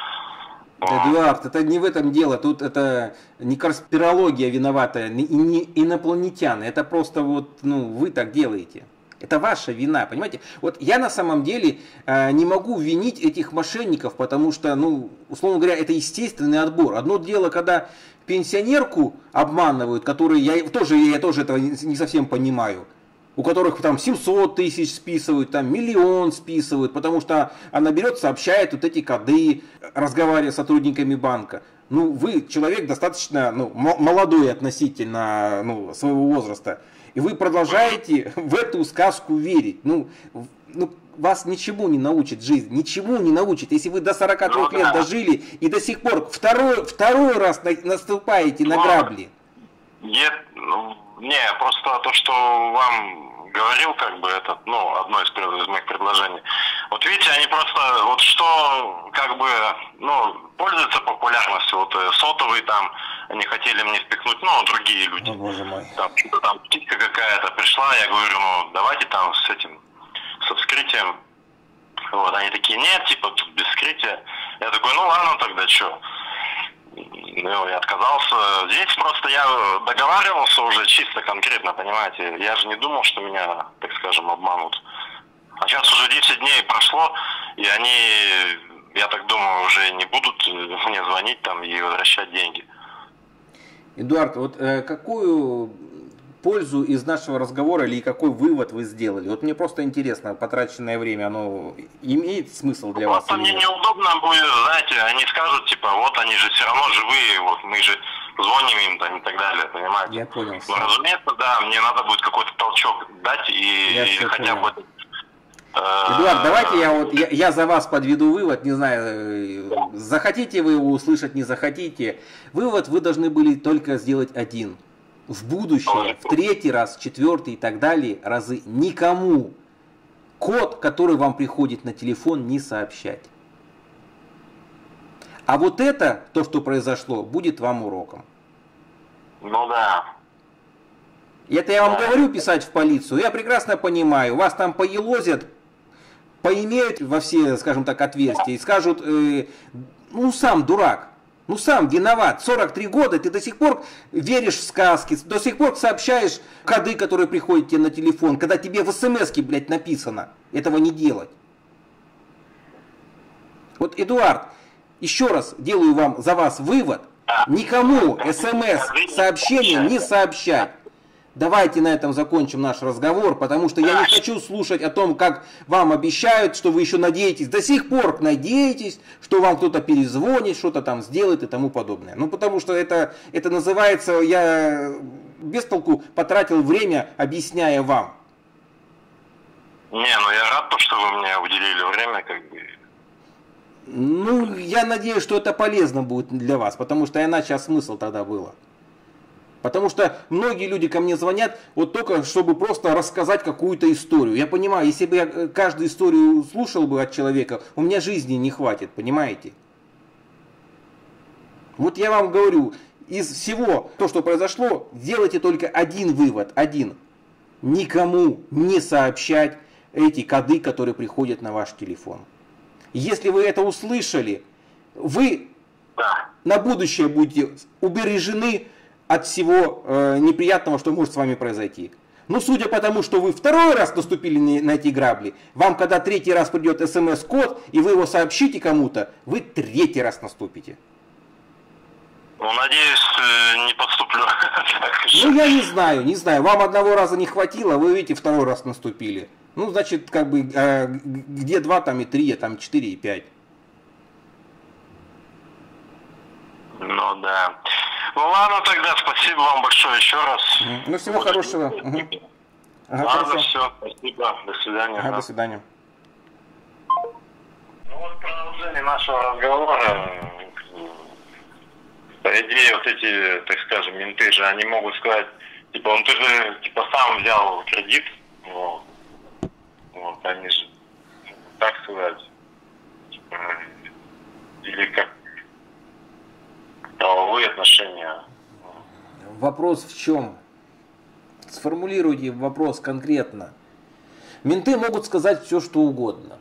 Эдуард, это не в этом дело. Тут это не конспирология виновата, и не инопланетяне. Это просто вот, ну, вы так делаете. Это ваша вина, понимаете? Вот я на самом деле э, не могу винить этих мошенников, потому что, ну, условно говоря, это естественный отбор. Одно дело, когда пенсионерку обманывают, которые я тоже, я тоже этого не совсем понимаю у которых там 700 тысяч списывают, там миллион списывают, потому что она берет, сообщает вот эти коды, разговаривая с сотрудниками банка. Ну, вы человек достаточно ну, мо- молодой относительно ну, своего возраста, и вы продолжаете в эту сказку верить. Ну, ну, вас ничему не научит жизнь, ничему не научит. Если вы до 43 Ну лет да. дожили и до сих пор второй, второй раз на- наступаете на Ну, грабли. Нет, ну, не, просто то, что вам говорил, как бы, это, ну, одно из, из моих предложений. Вот видите, они просто, вот что, как бы, ну, пользуются популярностью, вот э, сотовый там, они хотели мне спихнуть, ну, другие люди. О, боже мой. Там, что-то там птичка какая-то пришла, я говорю, ну, давайте там с этим, со вскрытием Вот, они такие, нет, типа, тут без скрытия. Я такой, ну ладно, тогда что? Ну, я отказался. Здесь просто я договаривался уже чисто конкретно, понимаете. Я же не думал, что меня, так скажем, обманут. А сейчас уже 10 дней прошло, и они, я так думаю, уже не будут мне звонить там и возвращать деньги. Эдуард, вот э, какую пользу из нашего разговора или какой вывод вы сделали? Вот мне просто интересно, потраченное время, оно имеет смысл для вас? Просто мне нет? неудобно будет, знаете, они скажут, типа, вот они же все равно живые, вот мы же звоним им там и так далее, понимаете? Я понял. Ну, разумеется, да, мне надо будет какой-то толчок дать и, Я и хотя понял. бы Эдуард, давайте я вот я, я за вас подведу вывод, не знаю, э, захотите вы его услышать, не захотите. Вывод вы должны были только сделать один. В будущее, в третий раз, в четвертый и так далее разы никому код, который вам приходит на телефон, не сообщать. А вот это, то, что произошло, будет вам уроком. Ну да. Это я вам говорю писать в полицию. Я прекрасно понимаю, вас там поелозят, поимеют во все, скажем так, отверстия и скажут, э, ну сам дурак, ну сам виноват. 43 года ты до сих пор веришь в сказки, до сих пор сообщаешь коды, которые приходят тебе на телефон, когда тебе в смс блядь, написано этого не делать. Вот, Эдуард, еще раз делаю вам за вас вывод. Никому смс сообщение не сообщать. Давайте на этом закончим наш разговор, потому что я не хочу слушать о том, как вам обещают, что вы еще надеетесь, до сих пор надеетесь, что вам кто-то перезвонит, что-то там сделает и тому подобное. Ну, потому что это, это называется, я без толку потратил время, объясняя вам. Не, ну я рад, то, что вы мне уделили время, как бы. Ну, я надеюсь, что это полезно будет для вас, потому что иначе а смысл тогда было. Потому что многие люди ко мне звонят вот только, чтобы просто рассказать какую-то историю. Я понимаю, если бы я э, каждую историю слушал бы от человека, у меня жизни не хватит, понимаете? Вот я вам говорю, из всего то, что произошло, сделайте только один вывод, один. Никому не сообщать эти коды, которые приходят на ваш телефон. Если вы это услышали, вы на будущее будете убережены от всего э, неприятного, что может с вами произойти. Но судя по тому, что вы второй раз наступили на эти грабли, вам когда третий раз придет смс-код, и вы его сообщите кому-то, вы третий раз наступите. Ну, надеюсь, э, не подступлю. [LAUGHS] Ну, я не знаю, не знаю. Вам одного раза не хватило, вы видите, второй раз наступили. Ну, значит, как бы, э, где два, там и три, а там четыре и пять. Ну, да. Ну ладно тогда, спасибо вам большое еще раз. Ну всего Очень хорошего. Угу. Ага, ладно, хорошо. все, спасибо, до свидания. Ага, до свидания. Ну вот продолжение нашего разговора. По идее, вот эти, так скажем, менты же, они могут сказать, типа, он ты же типа сам взял кредит, вот, вот они же, так сказать, типа, или как половые отношения. Вопрос в чем? Сформулируйте вопрос конкретно. Менты могут сказать все, что угодно.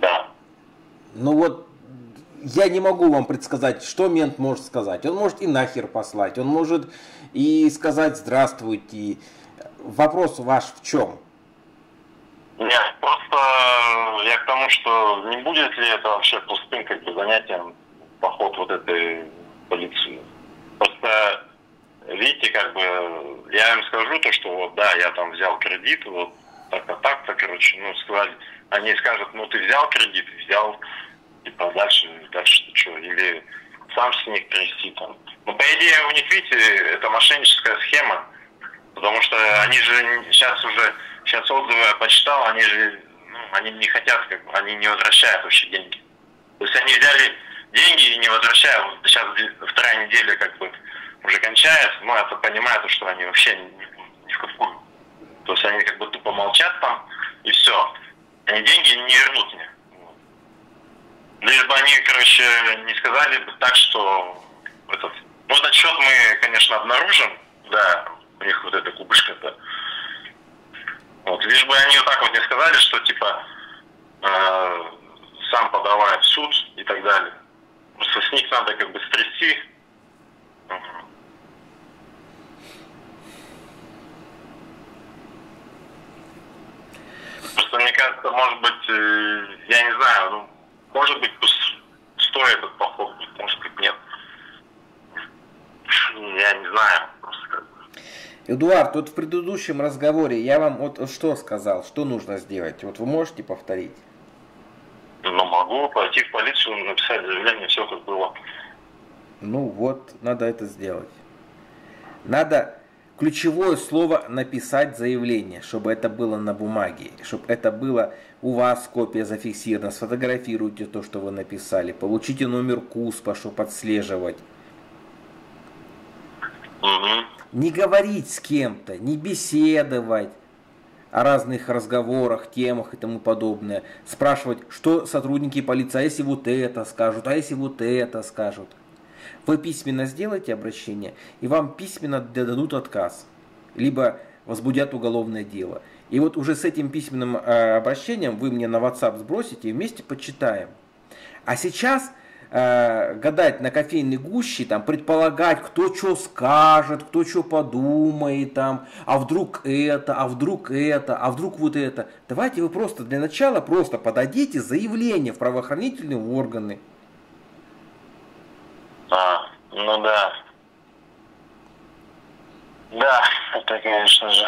Да. Но вот я не могу вам предсказать, что мент может сказать. Он может и нахер послать, он может и сказать здравствуйте. Вопрос ваш в чем? Нет, просто я к тому, что не будет ли это вообще пустым как бы занятием поход вот этой полиции. Просто, видите, как бы, я им скажу то, что вот, да, я там взял кредит, вот так-то, так-то, короче, ну, сказать, они скажут, ну, ты взял кредит, взял, типа, дальше, дальше ты что, или сам с них трясти там. Ну, по идее, у них, видите, это мошенническая схема, потому что они же сейчас уже, сейчас отзывы я почитал, они же, ну, они не хотят, как бы, они не возвращают вообще деньги. То есть они взяли деньги и не возвращаю. Вот сейчас вторая неделя как бы уже кончается, но я понимаю, что они вообще ни в какую. То есть они как бы тупо молчат там, и все. Они деньги не вернут мне. Лишь бы они, короче, не сказали бы так, что этот... Ну, этот счет мы, конечно, обнаружим, да, у них вот эта кубышка-то. Вот, лишь бы они вот так вот не сказали, что, типа, э, сам подавая в суд и так далее. Просто с них надо как бы стрясти. Просто мне кажется, может быть, э, я не знаю, ну, может быть, стоит этот поход, может быть, нет. Я не знаю, просто как бы. Эдуард, вот в предыдущем разговоре я вам вот что сказал, что нужно сделать? Вот вы можете повторить? Могу пойти в полицию, написать заявление, все как было. Ну вот, надо это сделать. Надо ключевое слово написать заявление, чтобы это было на бумаге, чтобы это было у вас копия зафиксирована, сфотографируйте то, что вы написали, получите номер КУСПа, чтобы отслеживать. Угу. Не говорить с кем-то, не беседовать о разных разговорах, темах и тому подобное. Спрашивать, что сотрудники полиции, а если вот это скажут, а если вот это скажут. Вы письменно сделаете обращение, и вам письменно дадут отказ. Либо возбудят уголовное дело. И вот уже с этим письменным э, обращением вы мне на WhatsApp сбросите и вместе почитаем. А сейчас э, гадать на кофейной гуще, там, предполагать, кто что скажет, кто что подумает, там, а вдруг это, а вдруг это, а вдруг вот это. Давайте вы просто для начала просто подадите заявление в правоохранительные органы. А, ну да. Да, это, конечно же,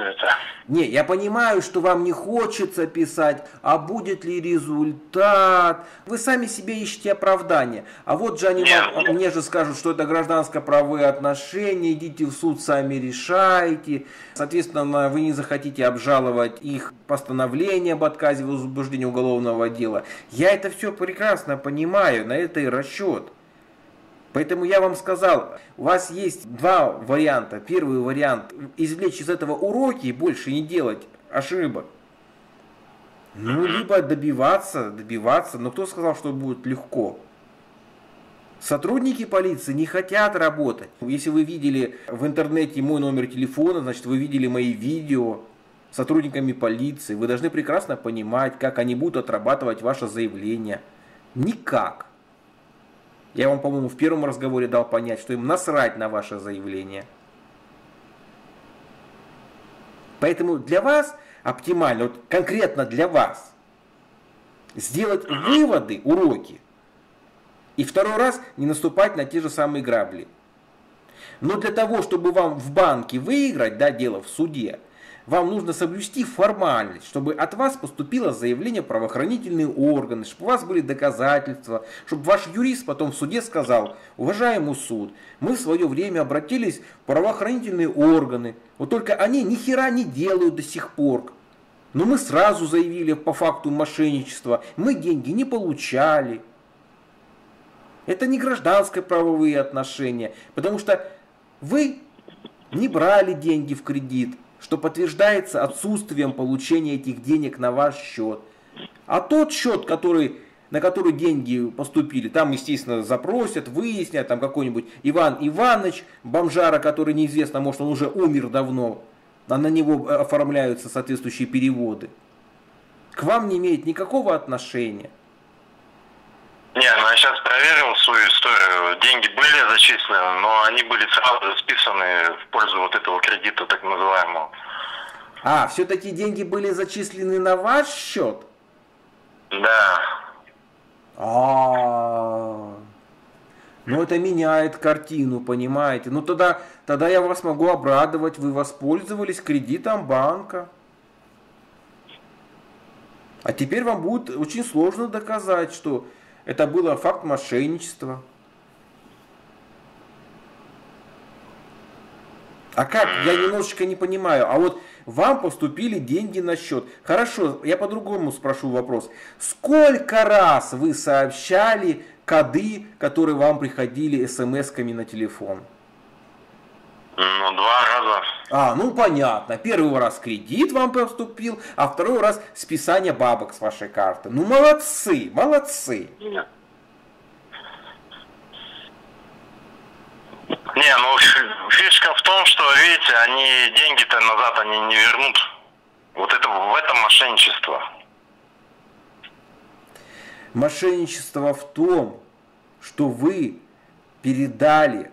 все это. Не, я понимаю, что вам не хочется писать, а будет ли результат. Вы сами себе ищете оправдание. А вот же они вам, мне же скажут, что это гражданско-правые отношения, идите в суд, сами решайте. Соответственно, вы не захотите обжаловать их постановление об отказе в возбуждении уголовного дела. Я это все прекрасно понимаю, на это и расчет. Поэтому я вам сказал, у вас есть два варианта. Первый вариант – извлечь из этого уроки и больше не делать ошибок. Ну, либо добиваться, добиваться, но кто сказал, что будет легко? Сотрудники полиции не хотят работать. Если вы видели в интернете мой номер телефона, значит вы видели мои видео с сотрудниками полиции. Вы должны прекрасно понимать, как они будут отрабатывать ваше заявление. Никак. Я вам, по-моему, в первом разговоре дал понять, что им насрать на ваше заявление. Поэтому для вас оптимально, вот конкретно для вас, сделать выводы, уроки, и второй раз не наступать на те же самые грабли. Но для того, чтобы вам в банке выиграть, да, дело в суде, вам нужно соблюсти формальность, чтобы от вас поступило заявление правоохранительные органы, чтобы у вас были доказательства, чтобы ваш юрист потом в суде сказал, уважаемый суд, мы в свое время обратились в правоохранительные органы, вот только они ни хера не делают до сих пор. Но мы сразу заявили по факту мошенничества, мы деньги не получали. Это не гражданское правовые отношения, потому что вы не брали деньги в кредит, что подтверждается отсутствием получения этих денег на ваш счет. А тот счет, который, на который деньги поступили, там, естественно, запросят, выяснят, там какой-нибудь Иван Иванович, бомжара, который неизвестно, может, он уже умер давно, а на него оформляются соответствующие переводы. К вам не имеет никакого отношения. Не, ну я сейчас проверил свою историю. Деньги были зачислены, но они были сразу списаны в пользу вот этого кредита, так называемого. А, все-таки деньги были зачислены на ваш счет? Да. А, ну это меняет картину, понимаете? Ну тогда, тогда я вас могу обрадовать, вы воспользовались кредитом банка. А теперь вам будет очень сложно доказать, что это было факт мошенничества. А как? Я немножечко не понимаю. А вот вам поступили деньги на счет. Хорошо, я по-другому спрошу вопрос. Сколько раз вы сообщали коды, которые вам приходили смс-ками на телефон? Ну, два раза. А, ну понятно. Первый раз кредит вам поступил, а второй раз списание бабок с вашей карты. Ну, молодцы, молодцы. Нет. Не, ну фишка в том, что, видите, они деньги-то назад они не вернут. Вот это в этом мошенничество. Мошенничество в том, что вы передали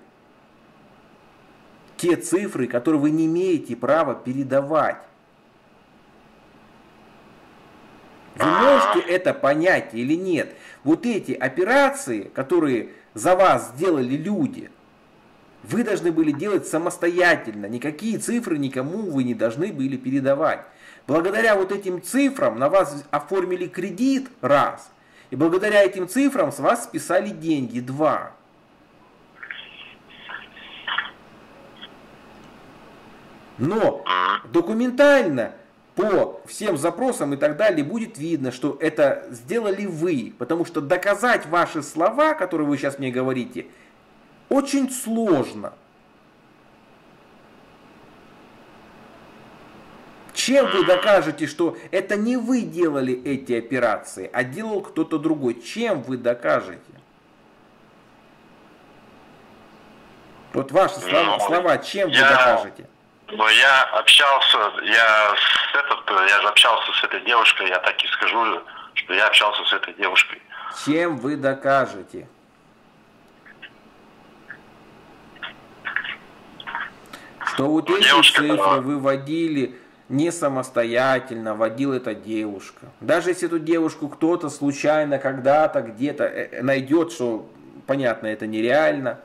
те цифры, которые вы не имеете права передавать. Вы можете это понять или нет? Вот эти операции, которые за вас сделали люди, вы должны были делать самостоятельно. Никакие цифры никому вы не должны были передавать. Благодаря вот этим цифрам на вас оформили кредит раз. И благодаря этим цифрам с вас списали деньги два. Но документально по всем запросам и так далее будет видно, что это сделали вы. Потому что доказать ваши слова, которые вы сейчас мне говорите, очень сложно. Чем вы докажете, что это не вы делали эти операции, а делал кто-то другой? Чем вы докажете? Вот ваши слова, слова чем вы докажете? Но я общался, я с этот, я же общался с этой девушкой, я так и скажу, что я общался с этой девушкой. Чем вы докажете? Что вот эти Девушка, цифры вы вводили не самостоятельно, водил эта девушка. Даже если эту девушку кто-то случайно когда-то где-то э, э, найдет, что понятно, это нереально,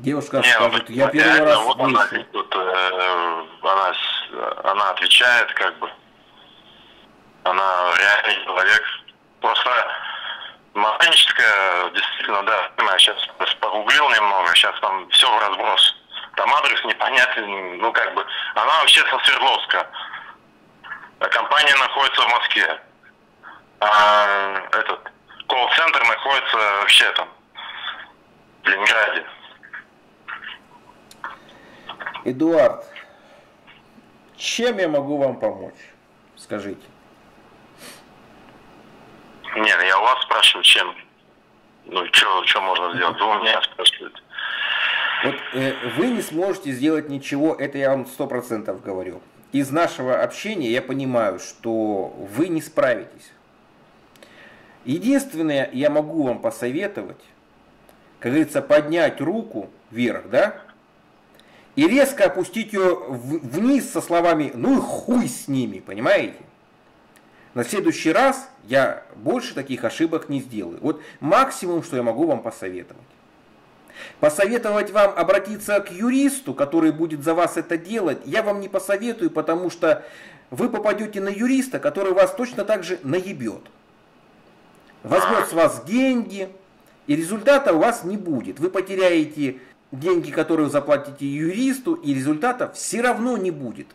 Девушка не, скажет, я первый раз вот она, тут, э, она, она отвечает, как бы. Она реальный человек. Просто мошенническая, действительно, да, я сейчас погуглил немного, сейчас там все в разброс. Там адрес непонятен, ну как бы, она вообще со Свердловска. А компания находится в Москве. А этот колл-центр находится вообще там, в Ленинграде. Эдуард, чем я могу вам помочь? Скажите. Нет, я у вас спрашиваю, чем. Ну, что, что можно сделать? Вы у меня спрашиваете. Вот э, вы не сможете сделать ничего, это я вам сто процентов говорю. Из нашего общения я понимаю, что вы не справитесь. Единственное, я могу вам посоветовать, как говорится, поднять руку вверх, да, и резко опустить ее вниз со словами «ну и хуй с ними», понимаете? На следующий раз я больше таких ошибок не сделаю. Вот максимум, что я могу вам посоветовать. Посоветовать вам обратиться к юристу, который будет за вас это делать, я вам не посоветую, потому что вы попадете на юриста, который вас точно так же наебет. Возьмет с вас деньги, и результата у вас не будет. Вы потеряете деньги, которые вы заплатите юристу, и результата все равно не будет.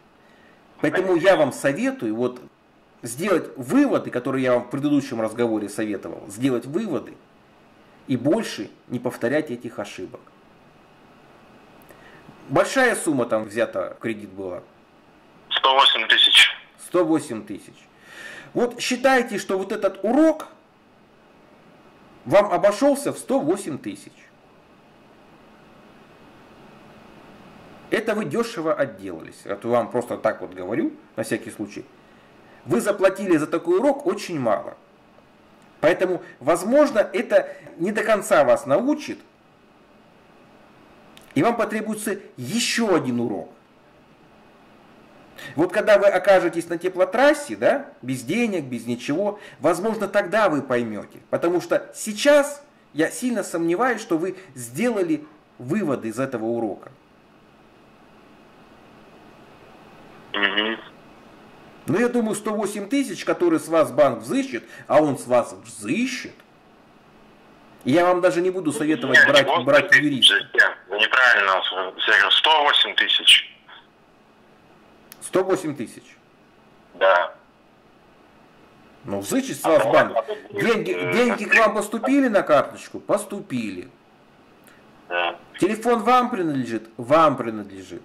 Поэтому я вам советую вот сделать выводы, которые я вам в предыдущем разговоре советовал, сделать выводы и больше не повторять этих ошибок. Большая сумма там взята в кредит была? 108 тысяч. 108 тысяч. Вот считайте, что вот этот урок вам обошелся в 108 тысяч. Это вы дешево отделались. Это вам просто так вот говорю, на всякий случай. Вы заплатили за такой урок очень мало. Поэтому, возможно, это не до конца вас научит, и вам потребуется еще один урок. Вот когда вы окажетесь на теплотрассе, да, без денег, без ничего, возможно, тогда вы поймете. Потому что сейчас я сильно сомневаюсь, что вы сделали выводы из этого урока. Угу. Ну, я думаю, 108 тысяч, которые с вас банк взыщет, а он с вас взыщет, я вам даже не буду советовать Нет, брать, не брать юриста. Неправильно, я говорю, 108 тысяч. 108 тысяч? Да. Ну, взычит с вас а банк. Деньги, деньги к вам поступили на карточку? Поступили. Да. Телефон вам принадлежит? Вам принадлежит.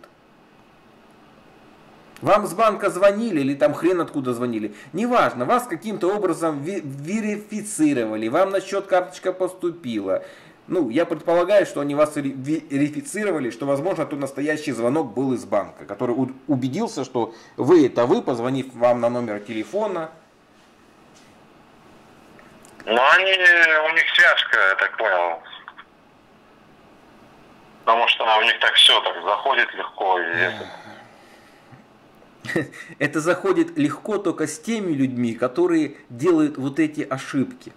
Вам с банка звонили или там хрен откуда звонили. Неважно, вас каким-то образом верифицировали, вам на счет карточка поступила. Ну, я предполагаю, что они вас верифицировали, что, возможно, тут настоящий звонок был из банка, который убедился, что вы это вы, позвонив вам на номер телефона. Ну, они, у них связка, я так понял. Потому что у них так все так заходит легко. И [LAUGHS] это... заходит легко только с теми людьми, которые делают вот эти ошибки.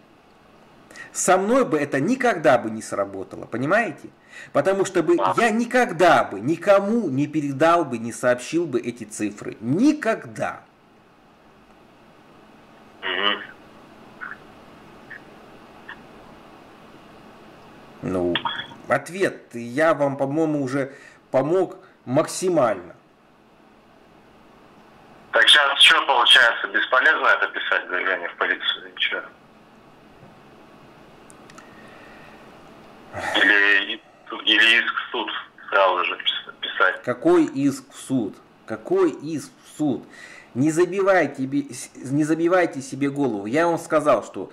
Со мной бы это никогда бы не сработало, понимаете? Потому что бы я никогда бы никому не передал бы, не сообщил бы эти цифры. Никогда. Ну, ответ я вам, по-моему, уже помог максимально. Так сейчас что получается, бесполезно это писать заявление в полицию? Ничего. Или, или иск в суд сразу же писать? Какой иск в суд? Какой иск в суд? Не забивайте, не забивайте себе голову. Я вам сказал, что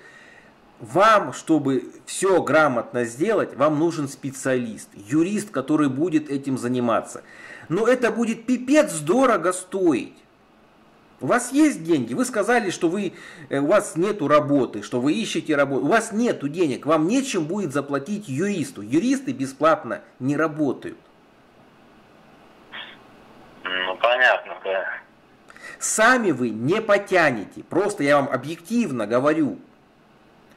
вам, чтобы все грамотно сделать, вам нужен специалист, юрист, который будет этим заниматься. Но это будет пипец дорого стоить. У вас есть деньги, вы сказали, что вы, э, у вас нету работы, что вы ищете работу, у вас нету денег, вам нечем будет заплатить юристу. Юристы бесплатно не работают. Ну, понятно, да. Сами вы не потянете, просто я вам объективно говорю.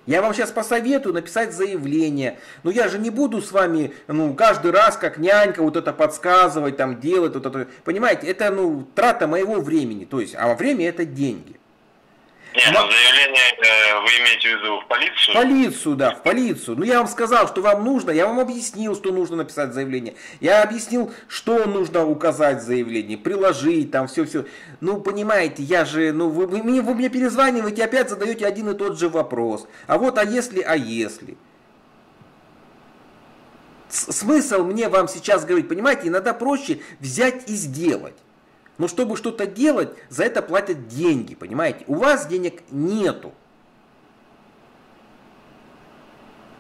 Я вам сейчас посоветую написать заявление. Но я же не буду с вами, ну, каждый раз, как нянька, вот это подсказывать, там, делать, вот это. Понимаете, это, ну, трата моего времени. То есть, а время это деньги. Нет, Но... заявление э, вы имеете в виду в полицию? В полицию, да, в полицию. Ну, я вам сказал, что вам нужно, я вам объяснил, что нужно написать заявление. Я объяснил, что нужно указать в заявлении, приложить, там, все-все. Ну, понимаете, я же, ну, вы, вы, вы мне перезваниваете, опять задаете один и тот же вопрос. А вот, а если, а если? Смысл мне вам сейчас говорить, понимаете, иногда проще взять и сделать. Но чтобы что-то делать, за это платят деньги, понимаете? У вас денег нету.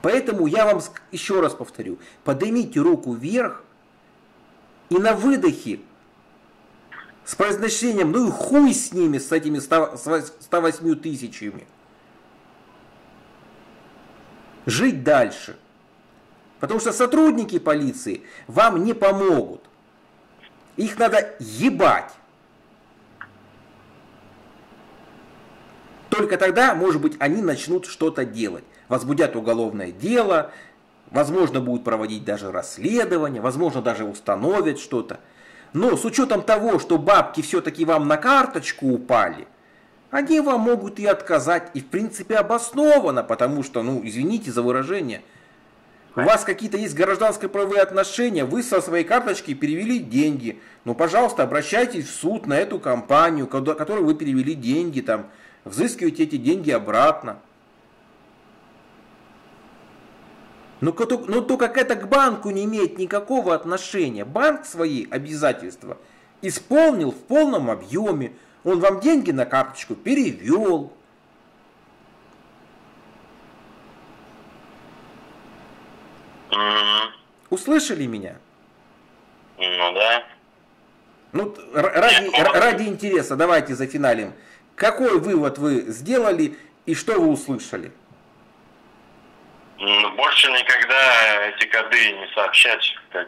Поэтому я вам еще раз повторю, поднимите руку вверх и на выдохе с произношением, ну и хуй с ними, с этими 108 тысячами. Жить дальше. Потому что сотрудники полиции вам не помогут. Их надо ебать. Только тогда, может быть, они начнут что-то делать. Возбудят уголовное дело, возможно, будут проводить даже расследование, возможно, даже установят что-то. Но с учетом того, что бабки все-таки вам на карточку упали, они вам могут и отказать, и в принципе обоснованно, потому что, ну, извините за выражение – у вас какие-то есть гражданско-правовые отношения, вы со своей карточки перевели деньги. Ну, пожалуйста, обращайтесь в суд на эту компанию, которой вы перевели деньги, там, взыскивайте эти деньги обратно. Но, но то, как это к банку не имеет никакого отношения. Банк свои обязательства исполнил в полном объеме. Он вам деньги на карточку перевел. Услышали меня? Ну да. Ну, ради, ради интереса, давайте за финалем. Какой вывод вы сделали и что вы услышали? Ну, больше никогда эти коды не сообщать. Как...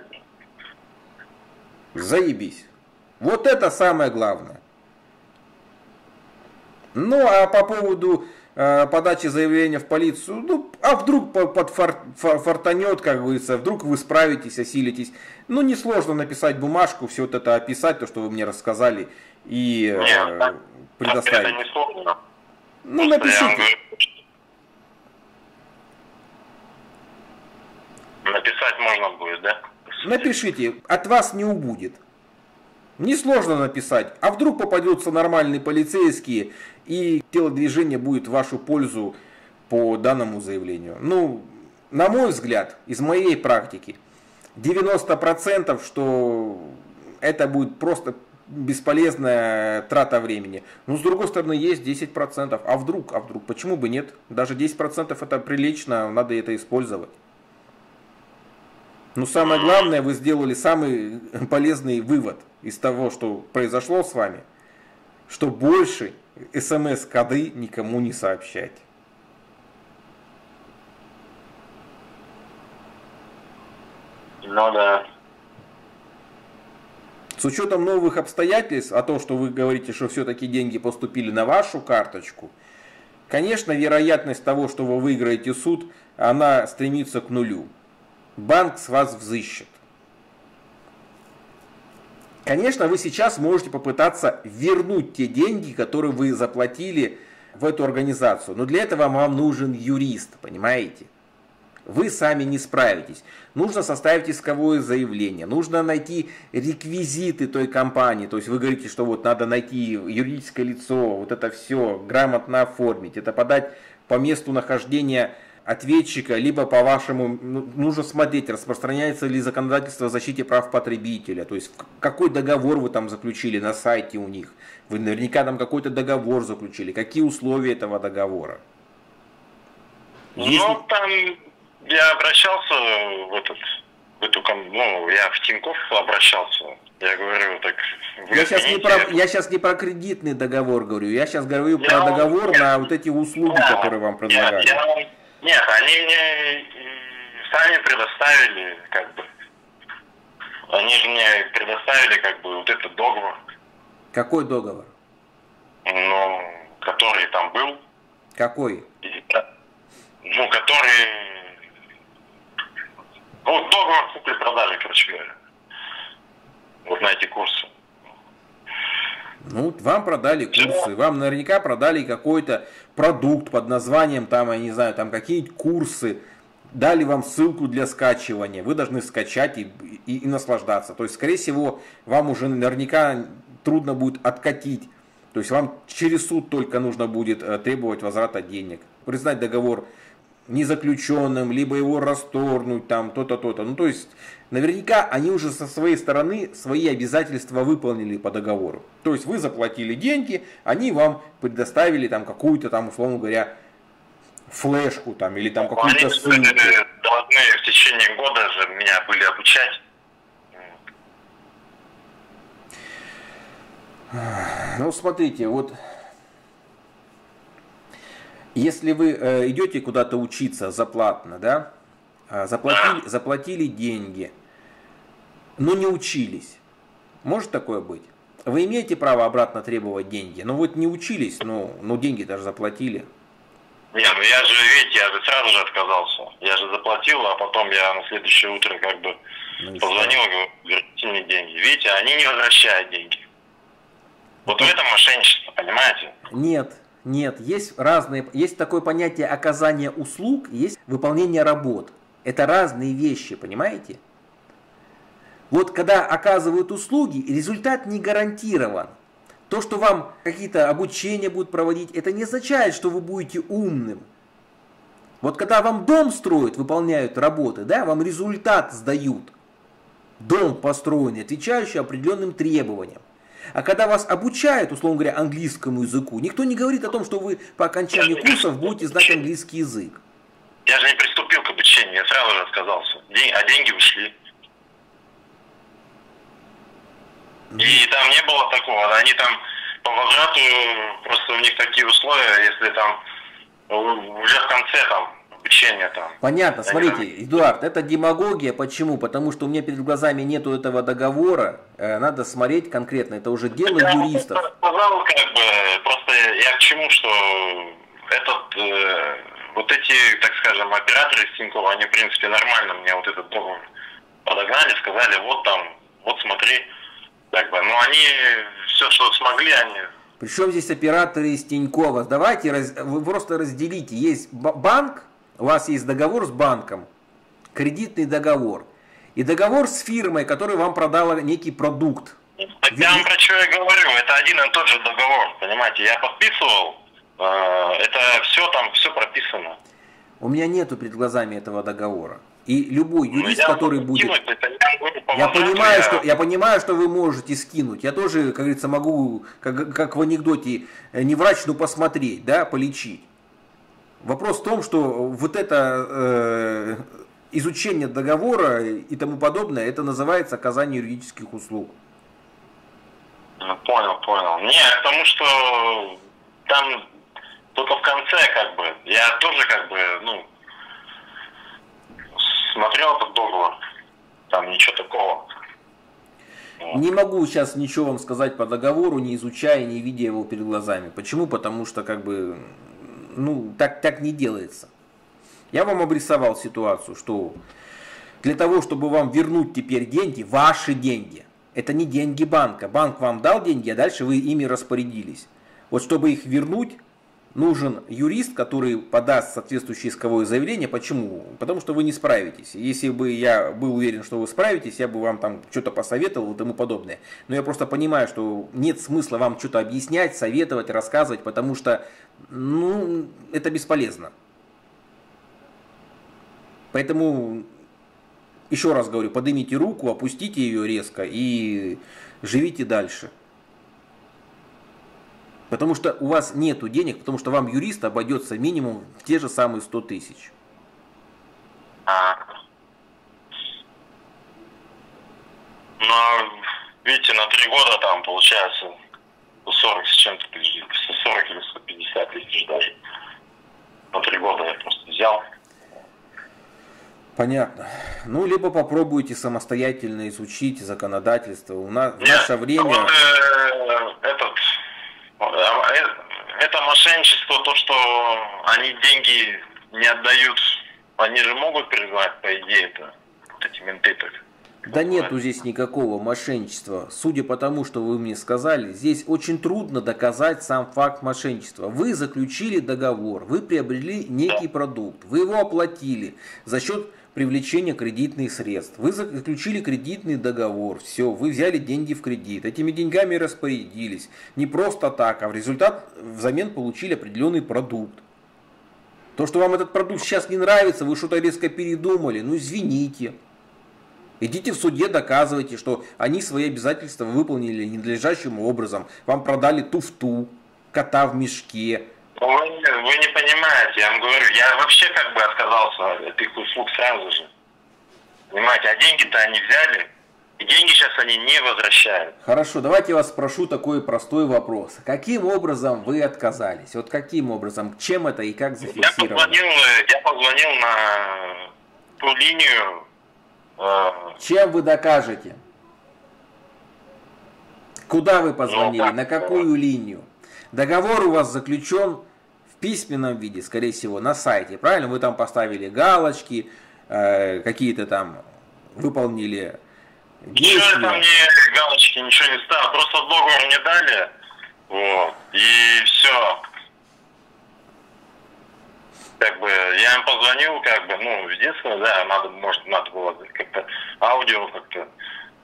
Заебись. Вот это самое главное. Ну, а по поводу подачи заявления в полицию, ну, а вдруг под фор, фор, фортанет, как говорится, вдруг вы справитесь, осилитесь. Ну, несложно написать бумажку, все вот это описать, то, что вы мне рассказали, и э, Нет, э, предоставить. Это не сложно. Ну, Просто напишите. Написать можно будет, да? Напишите, от вас не убудет. Несложно написать. А вдруг попадутся нормальные полицейские, и телодвижение будет в вашу пользу по данному заявлению. Ну, на мой взгляд, из моей практики, 90% что это будет просто бесполезная трата времени. Но с другой стороны есть 10%. А вдруг, а вдруг, почему бы нет? Даже 10% это прилично, надо это использовать. Но самое главное, вы сделали самый [LAUGHS] полезный вывод из того, что произошло с вами, что больше смс-коды никому не сообщать. Ну да. С учетом новых обстоятельств, а то что вы говорите, что все-таки деньги поступили на вашу карточку, конечно, вероятность того, что вы выиграете суд, она стремится к нулю. Банк с вас взыщет. Конечно, вы сейчас можете попытаться вернуть те деньги, которые вы заплатили в эту организацию. Но для этого вам нужен юрист, понимаете? Вы сами не справитесь. Нужно составить исковое заявление, нужно найти реквизиты той компании. То есть вы говорите, что вот надо найти юридическое лицо, вот это все грамотно оформить, это подать по месту нахождения ответчика, либо по вашему, ну, нужно смотреть, распространяется ли законодательство о защите прав потребителя, то есть какой договор вы там заключили на сайте у них, вы наверняка там какой-то договор заключили, какие условия этого договора. Ну, Если... Ну, там я обращался в этот, в эту, ну, я в Тинькофф обращался, я говорю, так... Я сейчас, не про, я сейчас не про кредитный договор говорю, я сейчас говорю я про договор я, на вот эти услуги, я, которые вам предлагают. Я, я, нет, они мне сами предоставили, как бы. Они же мне предоставили, как бы, вот этот договор. Какой договор? Ну, который там был. Какой? Ну, который... Ну, договор купли-продали, короче говоря. Вот на эти курсы. Ну, вам продали курсы, вам наверняка продали какой-то продукт под названием, там, я не знаю, там какие-нибудь курсы, дали вам ссылку для скачивания, вы должны скачать и, и, и наслаждаться. То есть, скорее всего, вам уже наверняка трудно будет откатить. То есть, вам через суд только нужно будет э, требовать возврата денег, признать договор незаключенным, либо его расторгнуть, там, то-то, то-то. Ну, то есть, наверняка они уже со своей стороны свои обязательства выполнили по договору. То есть, вы заплатили деньги, они вам предоставили там какую-то там, условно говоря, флешку там, или там какую-то ссылку. Они должны в течение года же меня были обучать. Ну, смотрите, вот если вы э, идете куда-то учиться заплатно, да, а, заплатили, заплатили деньги, но не учились, может такое быть? Вы имеете право обратно требовать деньги, но вот не учились, но, но деньги даже заплатили. Не, ну я же, видите, я же сразу же отказался. Я же заплатил, а потом я на следующее утро как бы ну, позвонил и говорю, верните мне деньги. Видите, они не возвращают деньги. Вот в этом мошенничество, понимаете? Нет, нет, есть разные, есть такое понятие оказания услуг, есть выполнение работ. Это разные вещи, понимаете? Вот когда оказывают услуги, результат не гарантирован. То, что вам какие-то обучения будут проводить, это не означает, что вы будете умным. Вот когда вам дом строят, выполняют работы, да, вам результат сдают. Дом построенный, отвечающий определенным требованиям. А когда вас обучают, условно говоря, английскому языку, никто не говорит о том, что вы по окончании курсов будете знать английский язык. Я же не приступил к обучению, я сразу же отказался. День, а деньги ушли. И там не было такого. Они там по возврату, просто у них такие условия, если там уже в конце там обучения там. Понятно, смотрите, Эдуард, это демагогия. Почему? Потому что у меня перед глазами нету этого договора. Э, надо смотреть конкретно. Это уже дело я юристов. Сказал, как бы, просто я к чему, что этот, э, вот эти, так скажем, операторы из Тинькова, они, в принципе, нормально мне вот этот договор подогнали, сказали, вот там, вот смотри, как бы, но они все, что смогли, они причем здесь операторы из Тинькова? Давайте раз, вы просто разделите. Есть банк, у вас есть договор с банком, кредитный договор, и договор с фирмой, которая вам продала некий продукт. Так я вам про что я говорю, это один и тот же договор, понимаете, я подписывал, э, это все там, все прописано. У меня нету перед глазами этого договора. И любой ну, юрист, ну, который будет... Скинуть, я, я, понимаю, я... Что, я понимаю, что вы можете скинуть. Я тоже, как говорится, могу, как, как в анекдоте, э, не врач, но посмотреть, да, полечить. Вопрос в том, что вот это э, изучение договора и тому подобное, это называется оказание юридических услуг. Ну, понял, понял. Не, потому что там только в конце, как бы, я тоже, как бы, ну, смотрел этот договор. Там ничего такого. Не могу сейчас ничего вам сказать по договору, не изучая, не видя его перед глазами. Почему? Потому что как бы, ну, так, так не делается. Я вам обрисовал ситуацию, что для того, чтобы вам вернуть теперь деньги, ваши деньги, это не деньги банка. Банк вам дал деньги, а дальше вы ими распорядились. Вот чтобы их вернуть, нужен юрист, который подаст соответствующее исковое заявление. Почему? Потому что вы не справитесь. Если бы я был уверен, что вы справитесь, я бы вам там что-то посоветовал и тому подобное. Но я просто понимаю, что нет смысла вам что-то объяснять, советовать, рассказывать, потому что ну, это бесполезно. Поэтому, еще раз говорю, поднимите руку, опустите ее резко и живите дальше. Потому что у вас нет денег, потому что вам юрист обойдется минимум в те же самые 100 тысяч. А. Ну, видите, на три года там получается 40 с чем-то тысяч, 40 или 150 тысяч даже. На три года я просто взял. Понятно. Ну, либо попробуйте самостоятельно изучить законодательство. У нас в наше время... Вот, э, этот а, это мошенничество, то, что они деньги не отдают, они же могут признать, по идее, это вот эти менты так. Да нету здесь никакого мошенничества. Судя по тому, что вы мне сказали, здесь очень трудно доказать сам факт мошенничества. Вы заключили договор, вы приобрели некий да. продукт, вы его оплатили за счет привлечения кредитных средств. Вы заключили кредитный договор, все, вы взяли деньги в кредит, этими деньгами распорядились. Не просто так, а в результат взамен получили определенный продукт. То, что вам этот продукт сейчас не нравится, вы что-то резко передумали, ну извините. Идите в суде, доказывайте, что они свои обязательства выполнили ненадлежащим образом. Вам продали туфту, кота в мешке, вы, вы не понимаете, я вам говорю, я вообще как бы отказался от их услуг сразу же. Понимаете, а деньги-то они взяли, и деньги сейчас они не возвращают. Хорошо, давайте я вас спрошу такой простой вопрос. Каким образом вы отказались? Вот каким образом? Чем это и как зафиксировано? Я позвонил, я позвонил на ту линию. Э... Чем вы докажете? Куда вы позвонили? Ну, на какую линию? Договор у вас заключен письменном виде, скорее всего, на сайте, правильно? Вы там поставили галочки, э, какие-то там выполнили действия. Ничего там не галочки, ничего не ставил, просто договор мне дали, вот, и все. Как бы я им позвонил, как бы, ну, единственное, да, надо, может, надо было как-то аудио как-то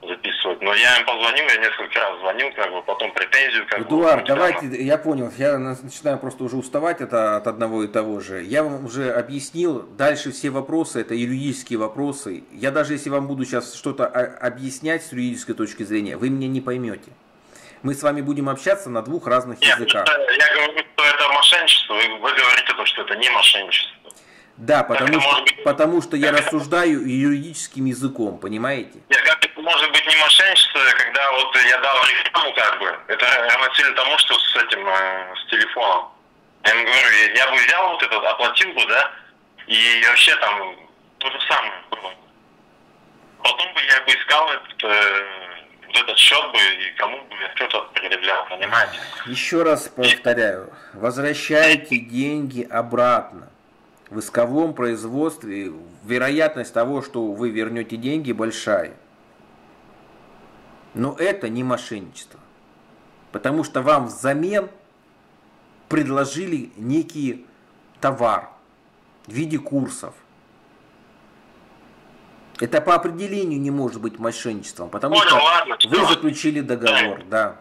записывать. Но я им позвонил, я несколько раз звонил, как бы потом претензию. Как Эдуард, бы, давайте, я понял, я начинаю просто уже уставать это от одного и того же. Я вам уже объяснил, дальше все вопросы, это юридические вопросы. Я даже если вам буду сейчас что-то объяснять с юридической точки зрения, вы меня не поймете. Мы с вами будем общаться на двух разных Нет, языках. Я говорю, что это мошенничество, вы, вы говорите, что это не мошенничество. Да, потому что, быть... потому что я рассуждаю юридическим языком, понимаете? Нет, как это может быть не мошенничество, когда вот я дал рекламу, как бы, это равносильно тому, что с этим, э, с телефоном. Я ему говорю, я, я бы взял вот этот, оплатил бы, да, и вообще там то же самое было. Потом бы я бы искал этот, э, вот этот счет бы, и кому бы я что-то предъявлял, понимаете? Еще раз повторяю, возвращайте деньги обратно в исковом производстве вероятность того, что вы вернете деньги, большая. Но это не мошенничество. Потому что вам взамен предложили некий товар в виде курсов. Это по определению не может быть мошенничеством, потому Понял, что ладно, вы заключили договор, да.